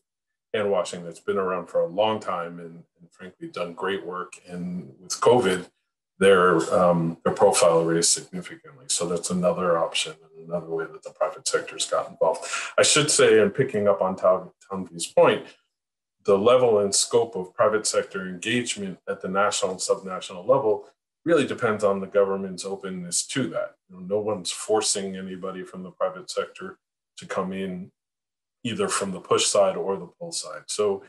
hand washing that's been around for a long time and, and frankly done great work. And with COVID, their um, their profile raised significantly. So that's another option and another way that the private sector's got involved. I should say, and picking up on Tanvi's point, the level and scope of private sector engagement at the national and subnational level really depends on the government's openness to that. You know, no one's forcing anybody from the private sector to come in either from the push side or the pull side. So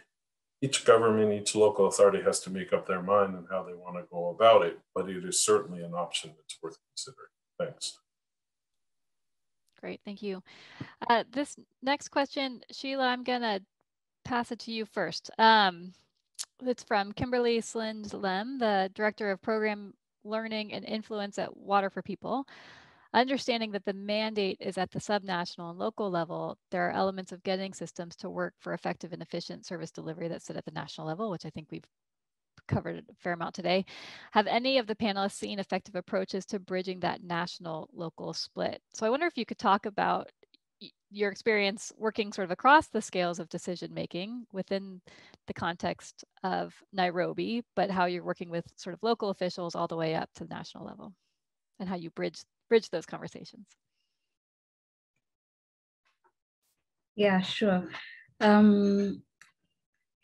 each government, each local authority has to make up their mind on how they want to go about it, but it is certainly an option that's worth considering. Thanks. Great, thank you. Uh, this next question, Sheila, I'm going to pass it to you first. Um, it's from Kimberly Slind Lem, the Director of Program Learning and Influence at Water for People. Understanding that the mandate is at the subnational and local level, there are elements of getting systems to work for effective and efficient service delivery that sit at the national level, which I think we've covered a fair amount today. Have any of the panelists seen effective approaches to bridging that national local split? So I wonder if you could talk about your experience working sort of across the scales of decision making within the context of Nairobi, but how you're working with sort of local officials all the way up to the national level and how you bridge bridge those conversations. Yeah, sure. Um,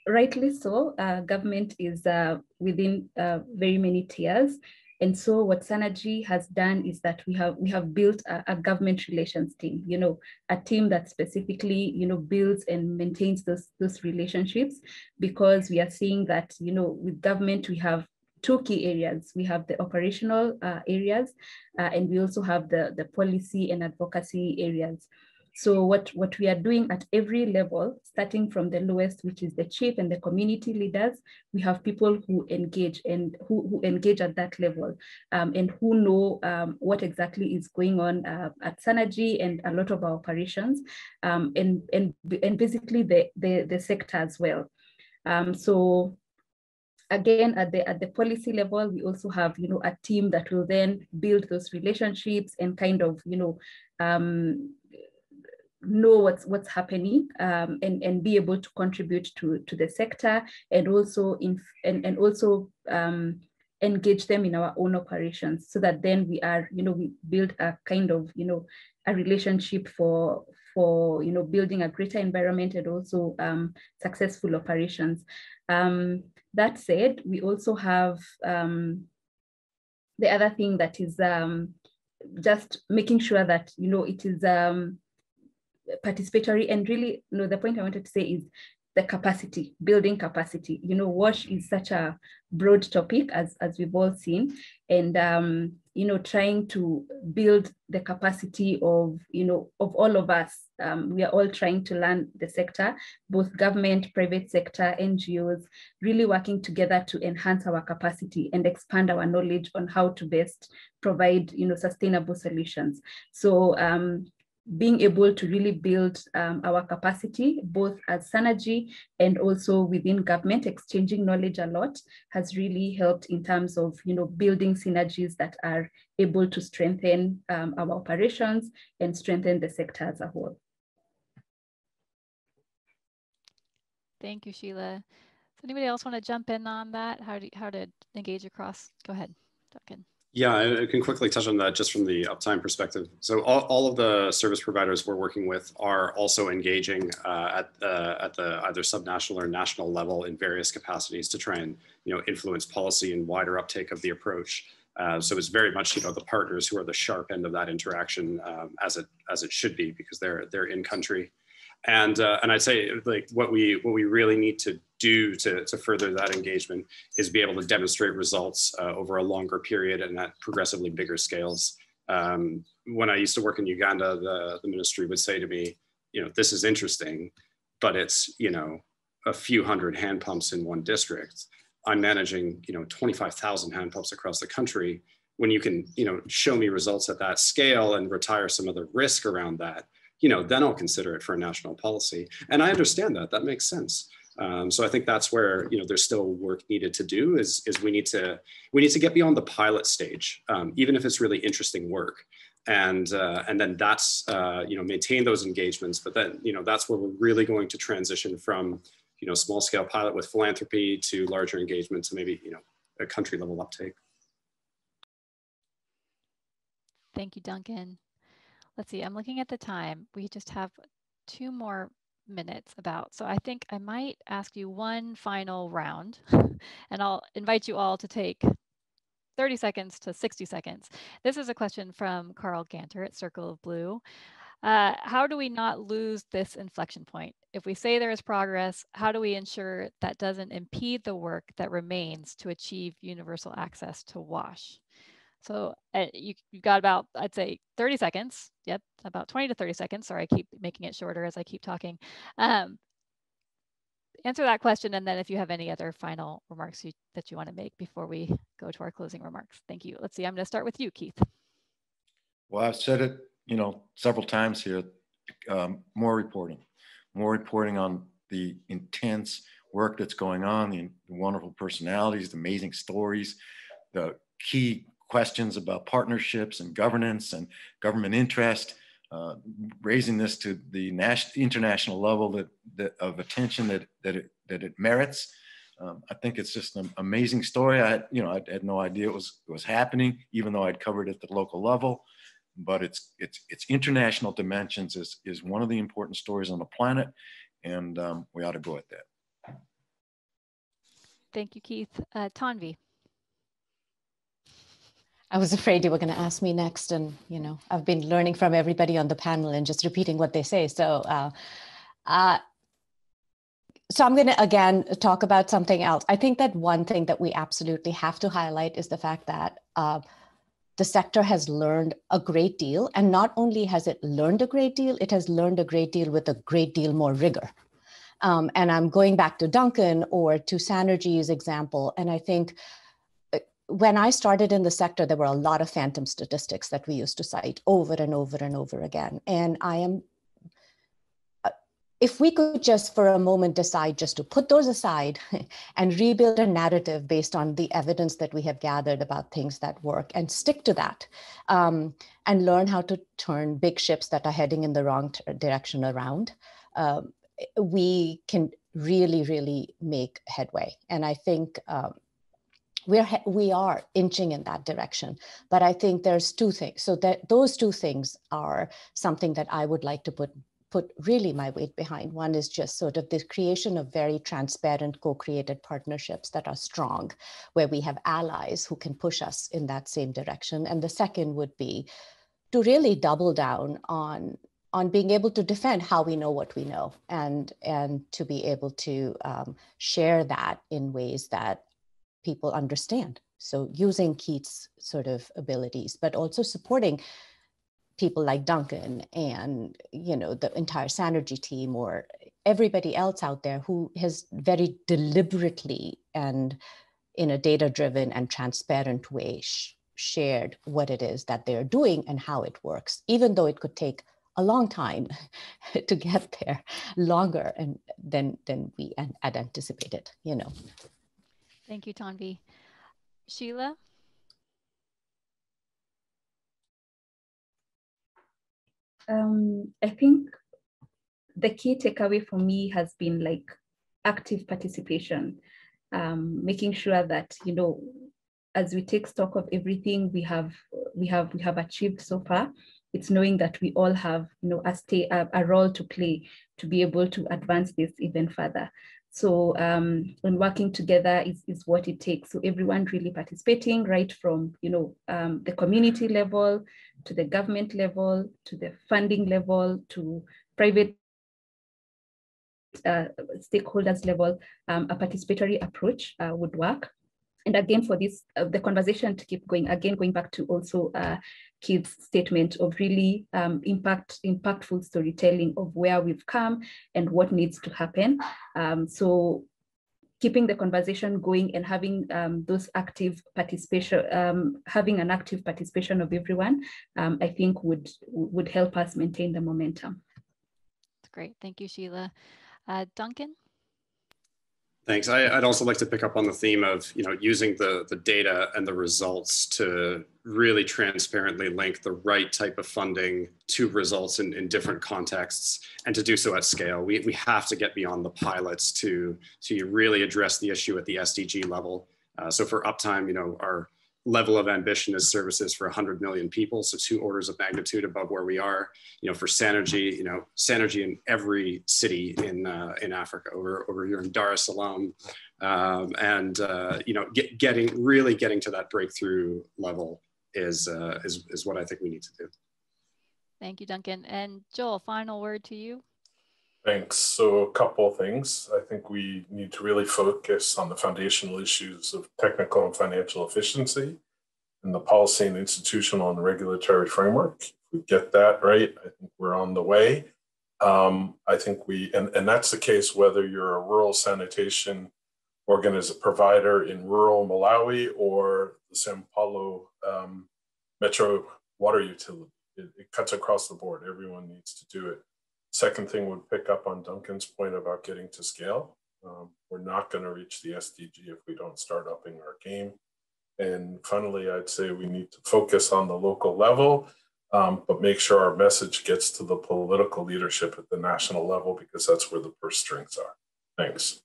rightly so, uh, government is uh, within uh, very many tiers And so what Sanergy has done is that we have we have built a, a, government relations team, you know, a team that specifically, you know, builds and maintains those, those relationships because we are seeing that, you know, with government, we have two key areas. We have the operational uh, areas, uh, and we also have the, the policy and advocacy areas. So what, what we are doing at every level, starting from the lowest, which is the chief and the community leaders, we have people who engage and who, who engage at that level um, and who know um, what exactly is going on uh, at Sanergy and a lot of our operations um, and, and, and basically the, the, the sector as well. Um, so again at the at the policy level we also have you know a team that will then build those relationships and kind of you know um, know what's what's happening um, and and be able to contribute to to the sector and also in and, and also um, engage them in our own operations so that then we are you know we build a kind of you know a relationship for for you know building a greater environment and also um, successful operations. Um, that said we also have um, the other thing that is um, just making sure that you know it is um, participatory and really know the point i wanted to say is the capacity building capacity. You know wash is such a broad topic as as we've all seen and um you know trying to build the capacity of you know of all of us. Um, we are all trying to learn the sector both government private sector ngos really working together to enhance our capacity and expand our knowledge on how to best provide you know sustainable solutions. So um, being able to really build um, our capacity, both as Sanergy and also within government, exchanging knowledge a lot has really helped in terms of you know building synergies that are able to strengthen um, our operations and strengthen the sector as a whole. Thank you, Sheila. Does anybody else want to jump in on that? How to how to engage across? Go ahead, Duncan. Yeah, I can quickly touch on that just from the uptime perspective. So all, all of the service providers we're working with are also engaging uh, at, uh, at the either subnational or national level in various capacities to try and you know influence policy and wider uptake of the approach. Uh, so it's very much you know the partners who are the sharp end of that interaction um, as it as it should be because they're they're in country and uh, and I'd say like what we what we really need to do to, to further that engagement is be able to demonstrate results uh, over a longer period and at progressively bigger scales. Um, when I used to work in Uganda, the, the ministry would say to me, you know, this is interesting, but it's you know a few hundred hand pumps in one district. I'm managing you know 25,000 hand pumps across the country. When you can you know show me results at that scale and retire some of the risk around that, you know, then I'll consider it for a national policy. And I understand that, that makes sense. Um, so I think that's where you know there's still work needed to do. Is is we need to we need to get beyond the pilot stage, um, even if it's really interesting work, and uh, and then that's uh, you know maintain those engagements. But then you know that's where we're really going to transition from you know small scale pilot with philanthropy to larger engagement to maybe you know a country level uptake. Thank you, Duncan. Let's see, I'm looking at the time. We just have two more minutes about. So I think I might ask you one final round [laughs] and I'll invite you all to take 30 seconds to 60 seconds. This is a question from Carl Ganter at Circle of Blue. Uh, how do we not lose this inflection point? If we say there is progress, how do we ensure that doesn't impede the work that remains to achieve universal access to WASH? So uh, you, have got about, I'd say 30 seconds. Yep, about 20 to 30 seconds. Sorry, I keep making it shorter as I keep talking. Um, answer that question. And then if you have any other final remarks you, that you want to make before we go to our closing remarks. Thank you. Let's see, I'm going to start with you, Keith. Well, I've said it, you know, several times here, um, more reporting, more reporting on the intense work that's going on, the, the wonderful personalities, the amazing stories, the key questions about partnerships and governance and government interest, uh, raising this to the national, international level that, that of attention that, that, it, that it merits. Um, I think it's just an amazing story. I you know, I had no idea it was, it was happening, even though I'd covered it at the local level. But it's, it's, it's international dimensions is, is one of the important stories on the planet, and um, we ought to go at that. Thank you, Keith. Uh, Tanvi. I was afraid you were going to ask me next, and you know, I've been learning from everybody on the panel and just repeating what they say. So, uh, uh, so I'm going to again talk about something else. I think that one thing that we absolutely have to highlight is the fact that uh, the sector has learned a great deal, and not only has it learned a great deal, it has learned a great deal with a great deal more rigor. Um, and I'm going back to Duncan or to Sanergy's example, and I think when I started in the sector, there were a lot of phantom statistics that we used to cite over and over and over again. And I am, uh, if we could just for a moment decide just to put those aside [laughs] and rebuild a narrative based on the evidence that we have gathered about things that work and stick to that um, and learn how to turn big ships that are heading in the wrong direction around, um, we can really, really make headway. And I think um, we're we are inching in that direction. But i think there's two things so that those two things are something that i would like to put put really my weight behind. One is just sort of the creation of very transparent co-created partnerships that are strong where we have allies who can push us in that same direction. And the second would be to really double down on on being able to defend how we know what we know and and to be able to um, share that in ways that people understand. So using Keith's sort of abilities, but also supporting people like Duncan and you know the entire Sanergy team or everybody else out there who has very deliberately and in a data-driven and transparent way sh shared what it is that they're doing and how it works, even though it could take a long time [laughs] to get there, longer and than than we had anticipated, you know. Thank you, Tanvi. Sheila? Um, I think the key takeaway for me has been like active participation, um, making sure that, you know, as we take stock of everything we have we have we have achieved so far it's knowing that we all have you know a, stay, a, a role to play to be able to advance this even further so um, and working together is, is what it takes. So everyone really participating right from, you know, um, the community level to the government level, to the funding level, to private uh, stakeholders level, um, a participatory approach uh, would work. And again, for this, uh, the conversation to keep going, again, going back to also uh, Keith's statement of really um, impact, impactful storytelling of where we've come and what needs to happen. Um, so keeping the conversation going and having um, those active participation, um, having an active participation of everyone, um, I think would would help us maintain the momentum. That's great. Thank you, Sheila. Uh, Duncan? Thanks. I, would also like to pick up on the theme of you know using the the data and the results to really transparently link the right type of funding to results in, in different contexts and to do so at scale. We, we have to get beyond the pilots to to really address the issue at the SDG level. Uh, so for uptime, you know, our level of ambition is services for 100 million people, so two orders of magnitude above where we are. You know, for Sanergy, you know, Sanergy in every city in uh, in Africa, over over here in Dar es Salaam, um, and uh, you know, get, getting really getting to that breakthrough level is uh, is is what I think we need to do. Thank you, Duncan. And Joel, final word to you. Thanks. So a couple of things. I think we need to really focus on the foundational issues of technical and financial efficiency and the policy and institutional and regulatory framework. If we get that right, I think we're on the way. Um, I think we, and, and that's the case whether you're a rural sanitation organization provider in rural Malawi or the Sao Paulo um, Metro Water Utility. It, it cuts across the board. Everyone needs to do it. Second thing would pick up on Duncan's point about getting to scale. Um, we're not going to reach the SDG if we don't start upping our game. And finally, I'd say we need to focus on the local level, um, but make sure our message gets to the political leadership at the national level because that's where the purse strings are. Thanks.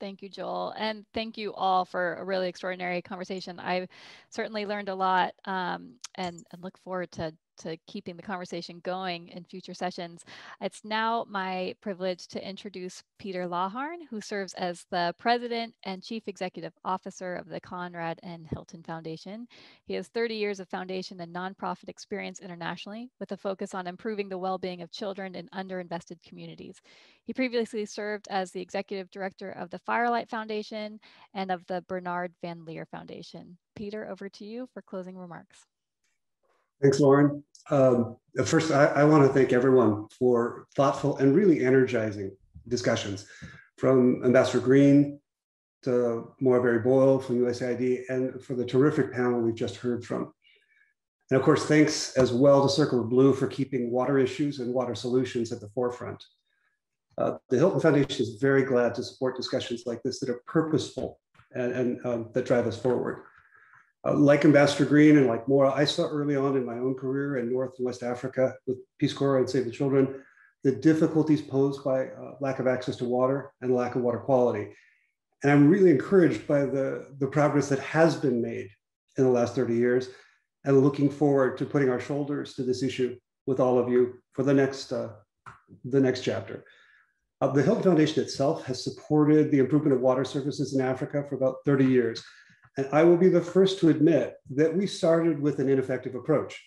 Thank you, Joel. And thank you all for a really extraordinary conversation. I've certainly learned a lot um, and, and look forward to to keeping the conversation going in future sessions. It's now my privilege to introduce Peter Laugharn, who serves as the President and Chief Executive Officer of the Conrad N. Hilton Foundation. He has 30 years of foundation and nonprofit experience internationally with a focus on improving the well-being of children in underinvested communities. He previously served as the Executive Director of the Firelight Foundation and of the Bernard Van Leer Foundation. Peter, over to you for closing remarks. Thanks, Lauren. Um, first, I, I want to thank everyone for thoughtful and really energizing discussions from Ambassador Green to Barry Boyle from USAID and for the terrific panel we've just heard from. And of course, thanks as well to Circle of Blue for keeping water issues and water solutions at the forefront. Uh, the Hilton Foundation is very glad to support discussions like this that are purposeful and, and um, that drive us forward. Uh, like Ambassador Green and like Maura, I saw early on in my own career in North and West Africa with Peace Corps and Save the Children, the difficulties posed by uh, lack of access to water and lack of water quality. And I'm really encouraged by the, the progress that has been made in the last 30 years and looking forward to putting our shoulders to this issue with all of you for the next, uh, the next chapter. Uh, the Hilton Foundation itself has supported the improvement of water services in Africa for about 30 years. And I will be the first to admit that we started with an ineffective approach.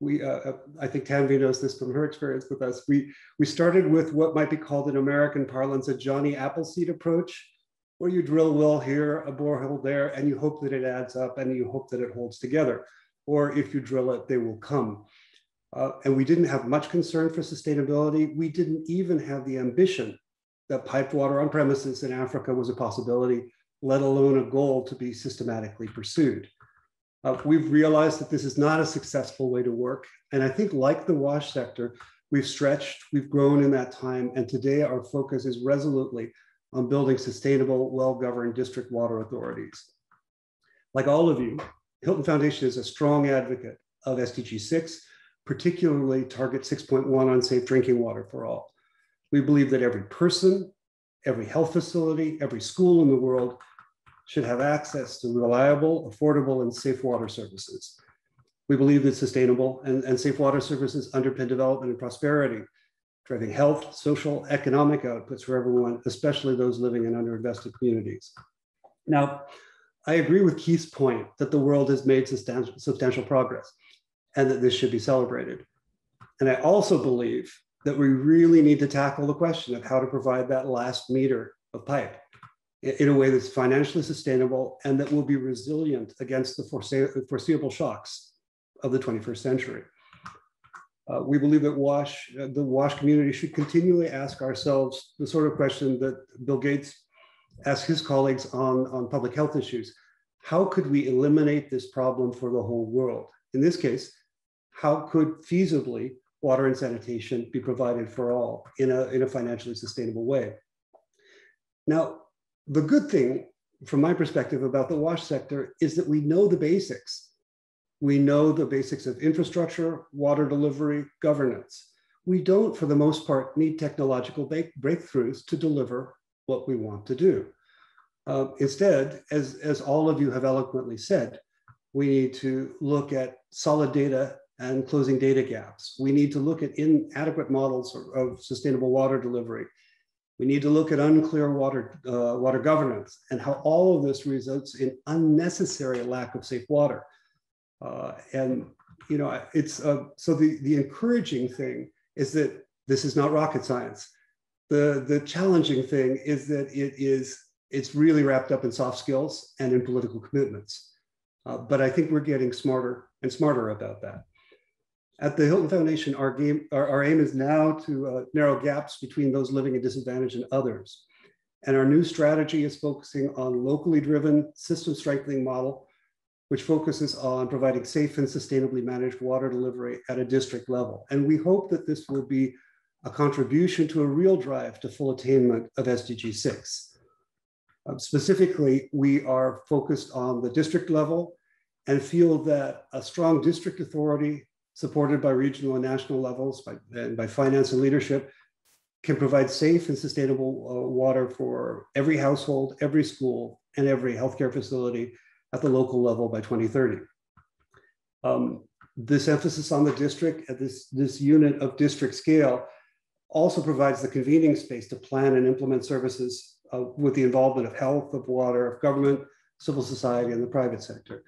We, uh, uh, I think Tanvi knows this from her experience with us. We, we started with what might be called in American parlance a Johnny Appleseed approach, where you drill a well here, a borehole there, and you hope that it adds up and you hope that it holds together. Or if you drill it, they will come. Uh, and we didn't have much concern for sustainability. We didn't even have the ambition that piped water on premises in Africa was a possibility let alone a goal to be systematically pursued. Uh, we've realized that this is not a successful way to work. And I think like the WASH sector, we've stretched, we've grown in that time. And today our focus is resolutely on building sustainable, well-governed district water authorities. Like all of you, Hilton Foundation is a strong advocate of SDG 6, particularly target 6.1 on safe drinking water for all. We believe that every person, every health facility, every school in the world should have access to reliable, affordable, and safe water services. We believe that sustainable and, and safe water services underpin development and prosperity, driving health, social, economic outputs for everyone, especially those living in underinvested communities. Now, I agree with Keith's point that the world has made substantial, substantial progress and that this should be celebrated. And I also believe that we really need to tackle the question of how to provide that last meter of pipe in a way that's financially sustainable and that will be resilient against the foreseeable shocks of the 21st century. Uh, we believe that WASH, uh, the WASH community should continually ask ourselves the sort of question that Bill Gates asked his colleagues on, on public health issues. How could we eliminate this problem for the whole world? In this case, how could feasibly water and sanitation be provided for all in a, in a financially sustainable way. Now, the good thing from my perspective about the wash sector is that we know the basics. We know the basics of infrastructure, water delivery, governance. We don't, for the most part, need technological breakthroughs to deliver what we want to do. Uh, instead, as, as all of you have eloquently said, we need to look at solid data and closing data gaps. We need to look at inadequate models of sustainable water delivery. We need to look at unclear water, uh, water governance and how all of this results in unnecessary lack of safe water. Uh, and, you know, it's, uh, so the, the encouraging thing is that this is not rocket science. The, the challenging thing is that it is, it's really wrapped up in soft skills and in political commitments. Uh, but I think we're getting smarter and smarter about that. At the Hilton Foundation, our, game, our, our aim is now to uh, narrow gaps between those living in disadvantage and others. And our new strategy is focusing on locally driven system strengthening model, which focuses on providing safe and sustainably managed water delivery at a district level. And we hope that this will be a contribution to a real drive to full attainment of SDG 6. Um, specifically, we are focused on the district level and feel that a strong district authority supported by regional and national levels by, and by finance and leadership, can provide safe and sustainable uh, water for every household, every school, and every healthcare facility at the local level by 2030. Um, this emphasis on the district at this, this unit of district scale also provides the convening space to plan and implement services uh, with the involvement of health, of water, of government, civil society, and the private sector.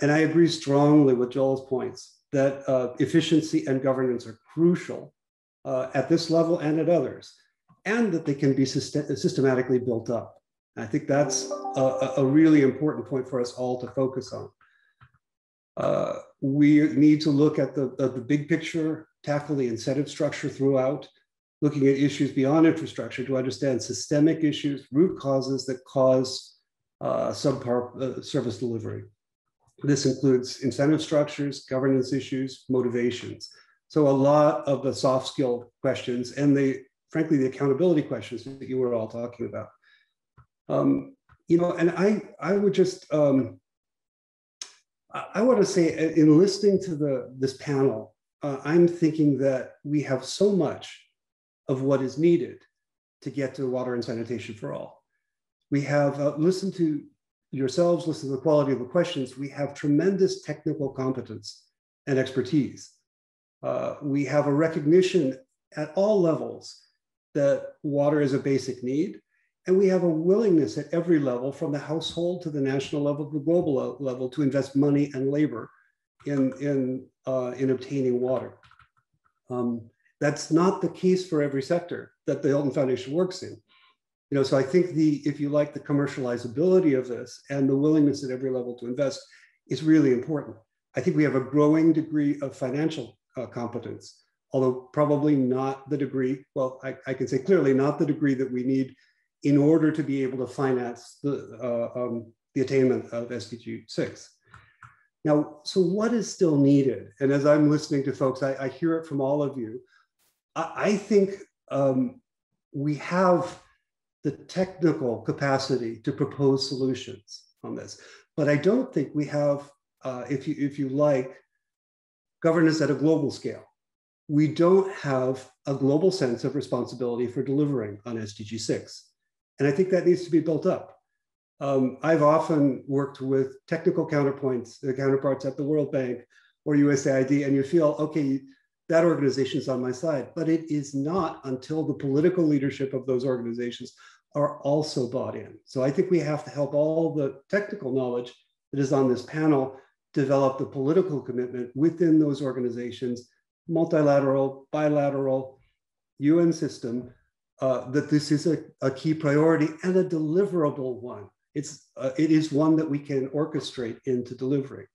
And I agree strongly with Joel's points that uh, efficiency and governance are crucial uh, at this level and at others, and that they can be syst systematically built up. I think that's a, a, really important point for us all to focus on. Uh, we need to look at the, the big picture, tackle the incentive structure throughout, looking at issues beyond infrastructure to understand systemic issues, root causes that cause uh, subpar uh, service delivery. This includes incentive structures, governance issues, motivations. So a lot of the soft skill questions and the, frankly, the accountability questions that you were all talking about. Um, you know, and I, I would just, um, I, want to say uh, in listening to the, this panel, uh, I'm thinking that we have so much of what is needed to get to water and sanitation for all. We have uh, listened to yourselves, listen to the quality of the questions. We have tremendous technical competence and expertise. Uh, we have a recognition at all levels that water is a basic need. And we have a willingness at every level, from the household to the national level to the global level, to invest money and labor in, in, uh, in obtaining water. Um, that's not the case for every sector that the Hilton Foundation works in. You know, so I think the, if you like, the commercializability of this and the willingness at every level to invest is really important. I think we have a growing degree of financial uh, competence, although probably not the degree, well, I, I, can say clearly not the degree that we need in order to be able to finance the, uh, um, the attainment of SDG 6. Now, so what is still needed? And as I'm listening to folks, I, I hear it from all of you. I, I think um, we have the technical capacity to propose solutions on this. But I don't think we have, uh, if, you, if you like, governance at a global scale. We don't have a global sense of responsibility for delivering on SDG 6. And I think that needs to be built up. Um, I've often worked with technical counterpoints, the counterparts at the World Bank or USAID, and you feel, okay, that organization is on my side. But it is not until the political leadership of those organizations are also bought in. So I think we have to help all the technical knowledge that is on this panel develop the political commitment within those organizations, multilateral, bilateral, UN system, uh, that this is a, a, key priority and a deliverable one. It's, uh, it is one that we can orchestrate into delivery.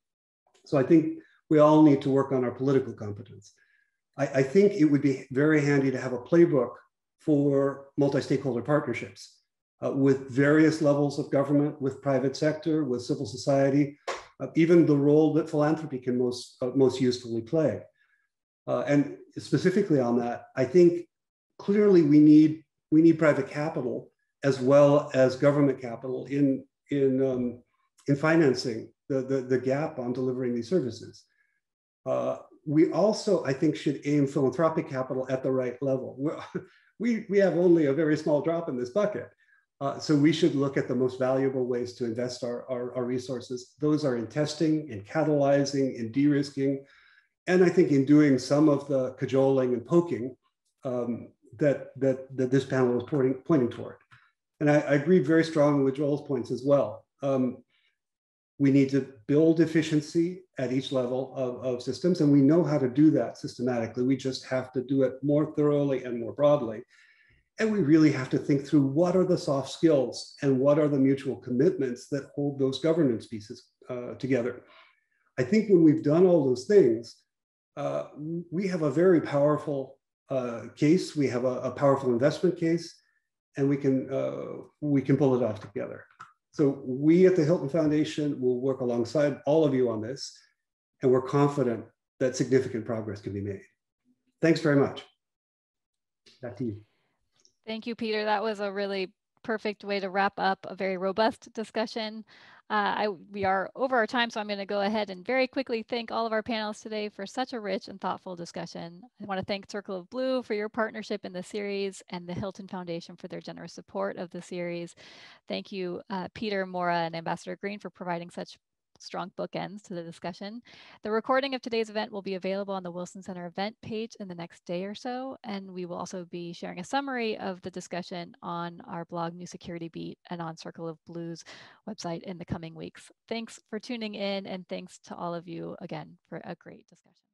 So I think we all need to work on our political competence. I, I think it would be very handy to have a playbook for multi-stakeholder partnerships uh, with various levels of government, with private sector, with civil society, uh, even the role that philanthropy can most, uh, most usefully play. Uh, and specifically on that, I think clearly we need, we need private capital as well as government capital in, in, um, in financing the, the, the gap on delivering these services. We also, I think, should aim philanthropic capital at the right level. [laughs] We, we have only a very small drop in this bucket. Uh, so we should look at the most valuable ways to invest our, our, our, resources. Those are in testing, in catalyzing, in de-risking, and I think in doing some of the cajoling and poking um, that, that, that this panel was pointing, pointing toward. And I, I agree very strongly with Joel's points as well. Um, we need to build efficiency at each level of, of systems, and we know how to do that systematically. We just have to do it more thoroughly and more broadly. And we really have to think through what are the soft skills and what are the mutual commitments that hold those governance pieces uh, together. I think when we've done all those things, uh, we have a very powerful uh, case. We have a, a, powerful investment case, and we can uh, we can pull it off together. So we at the Hilton Foundation will work alongside all of you on this, and we're confident that significant progress can be made. Thanks very much. Back to you. Thank you, Peter. That was a really perfect way to wrap up a very robust discussion. Uh, I, we are over our time, so I'm going to go ahead and very quickly thank all of our panelists today for such a rich and thoughtful discussion. I want to thank Circle of Blue for your partnership in the series and the Hilton Foundation for their generous support of the series. Thank you, uh, Peter, Maura, and Ambassador Green for providing such strong bookends to the discussion. The recording of today's event will be available on the Wilson Center event page in the next day or so, and we will also be sharing a summary of the discussion on our blog New Security Beat and on Circle of Blues website in the coming weeks. Thanks for tuning in and thanks to all of you again for a great discussion.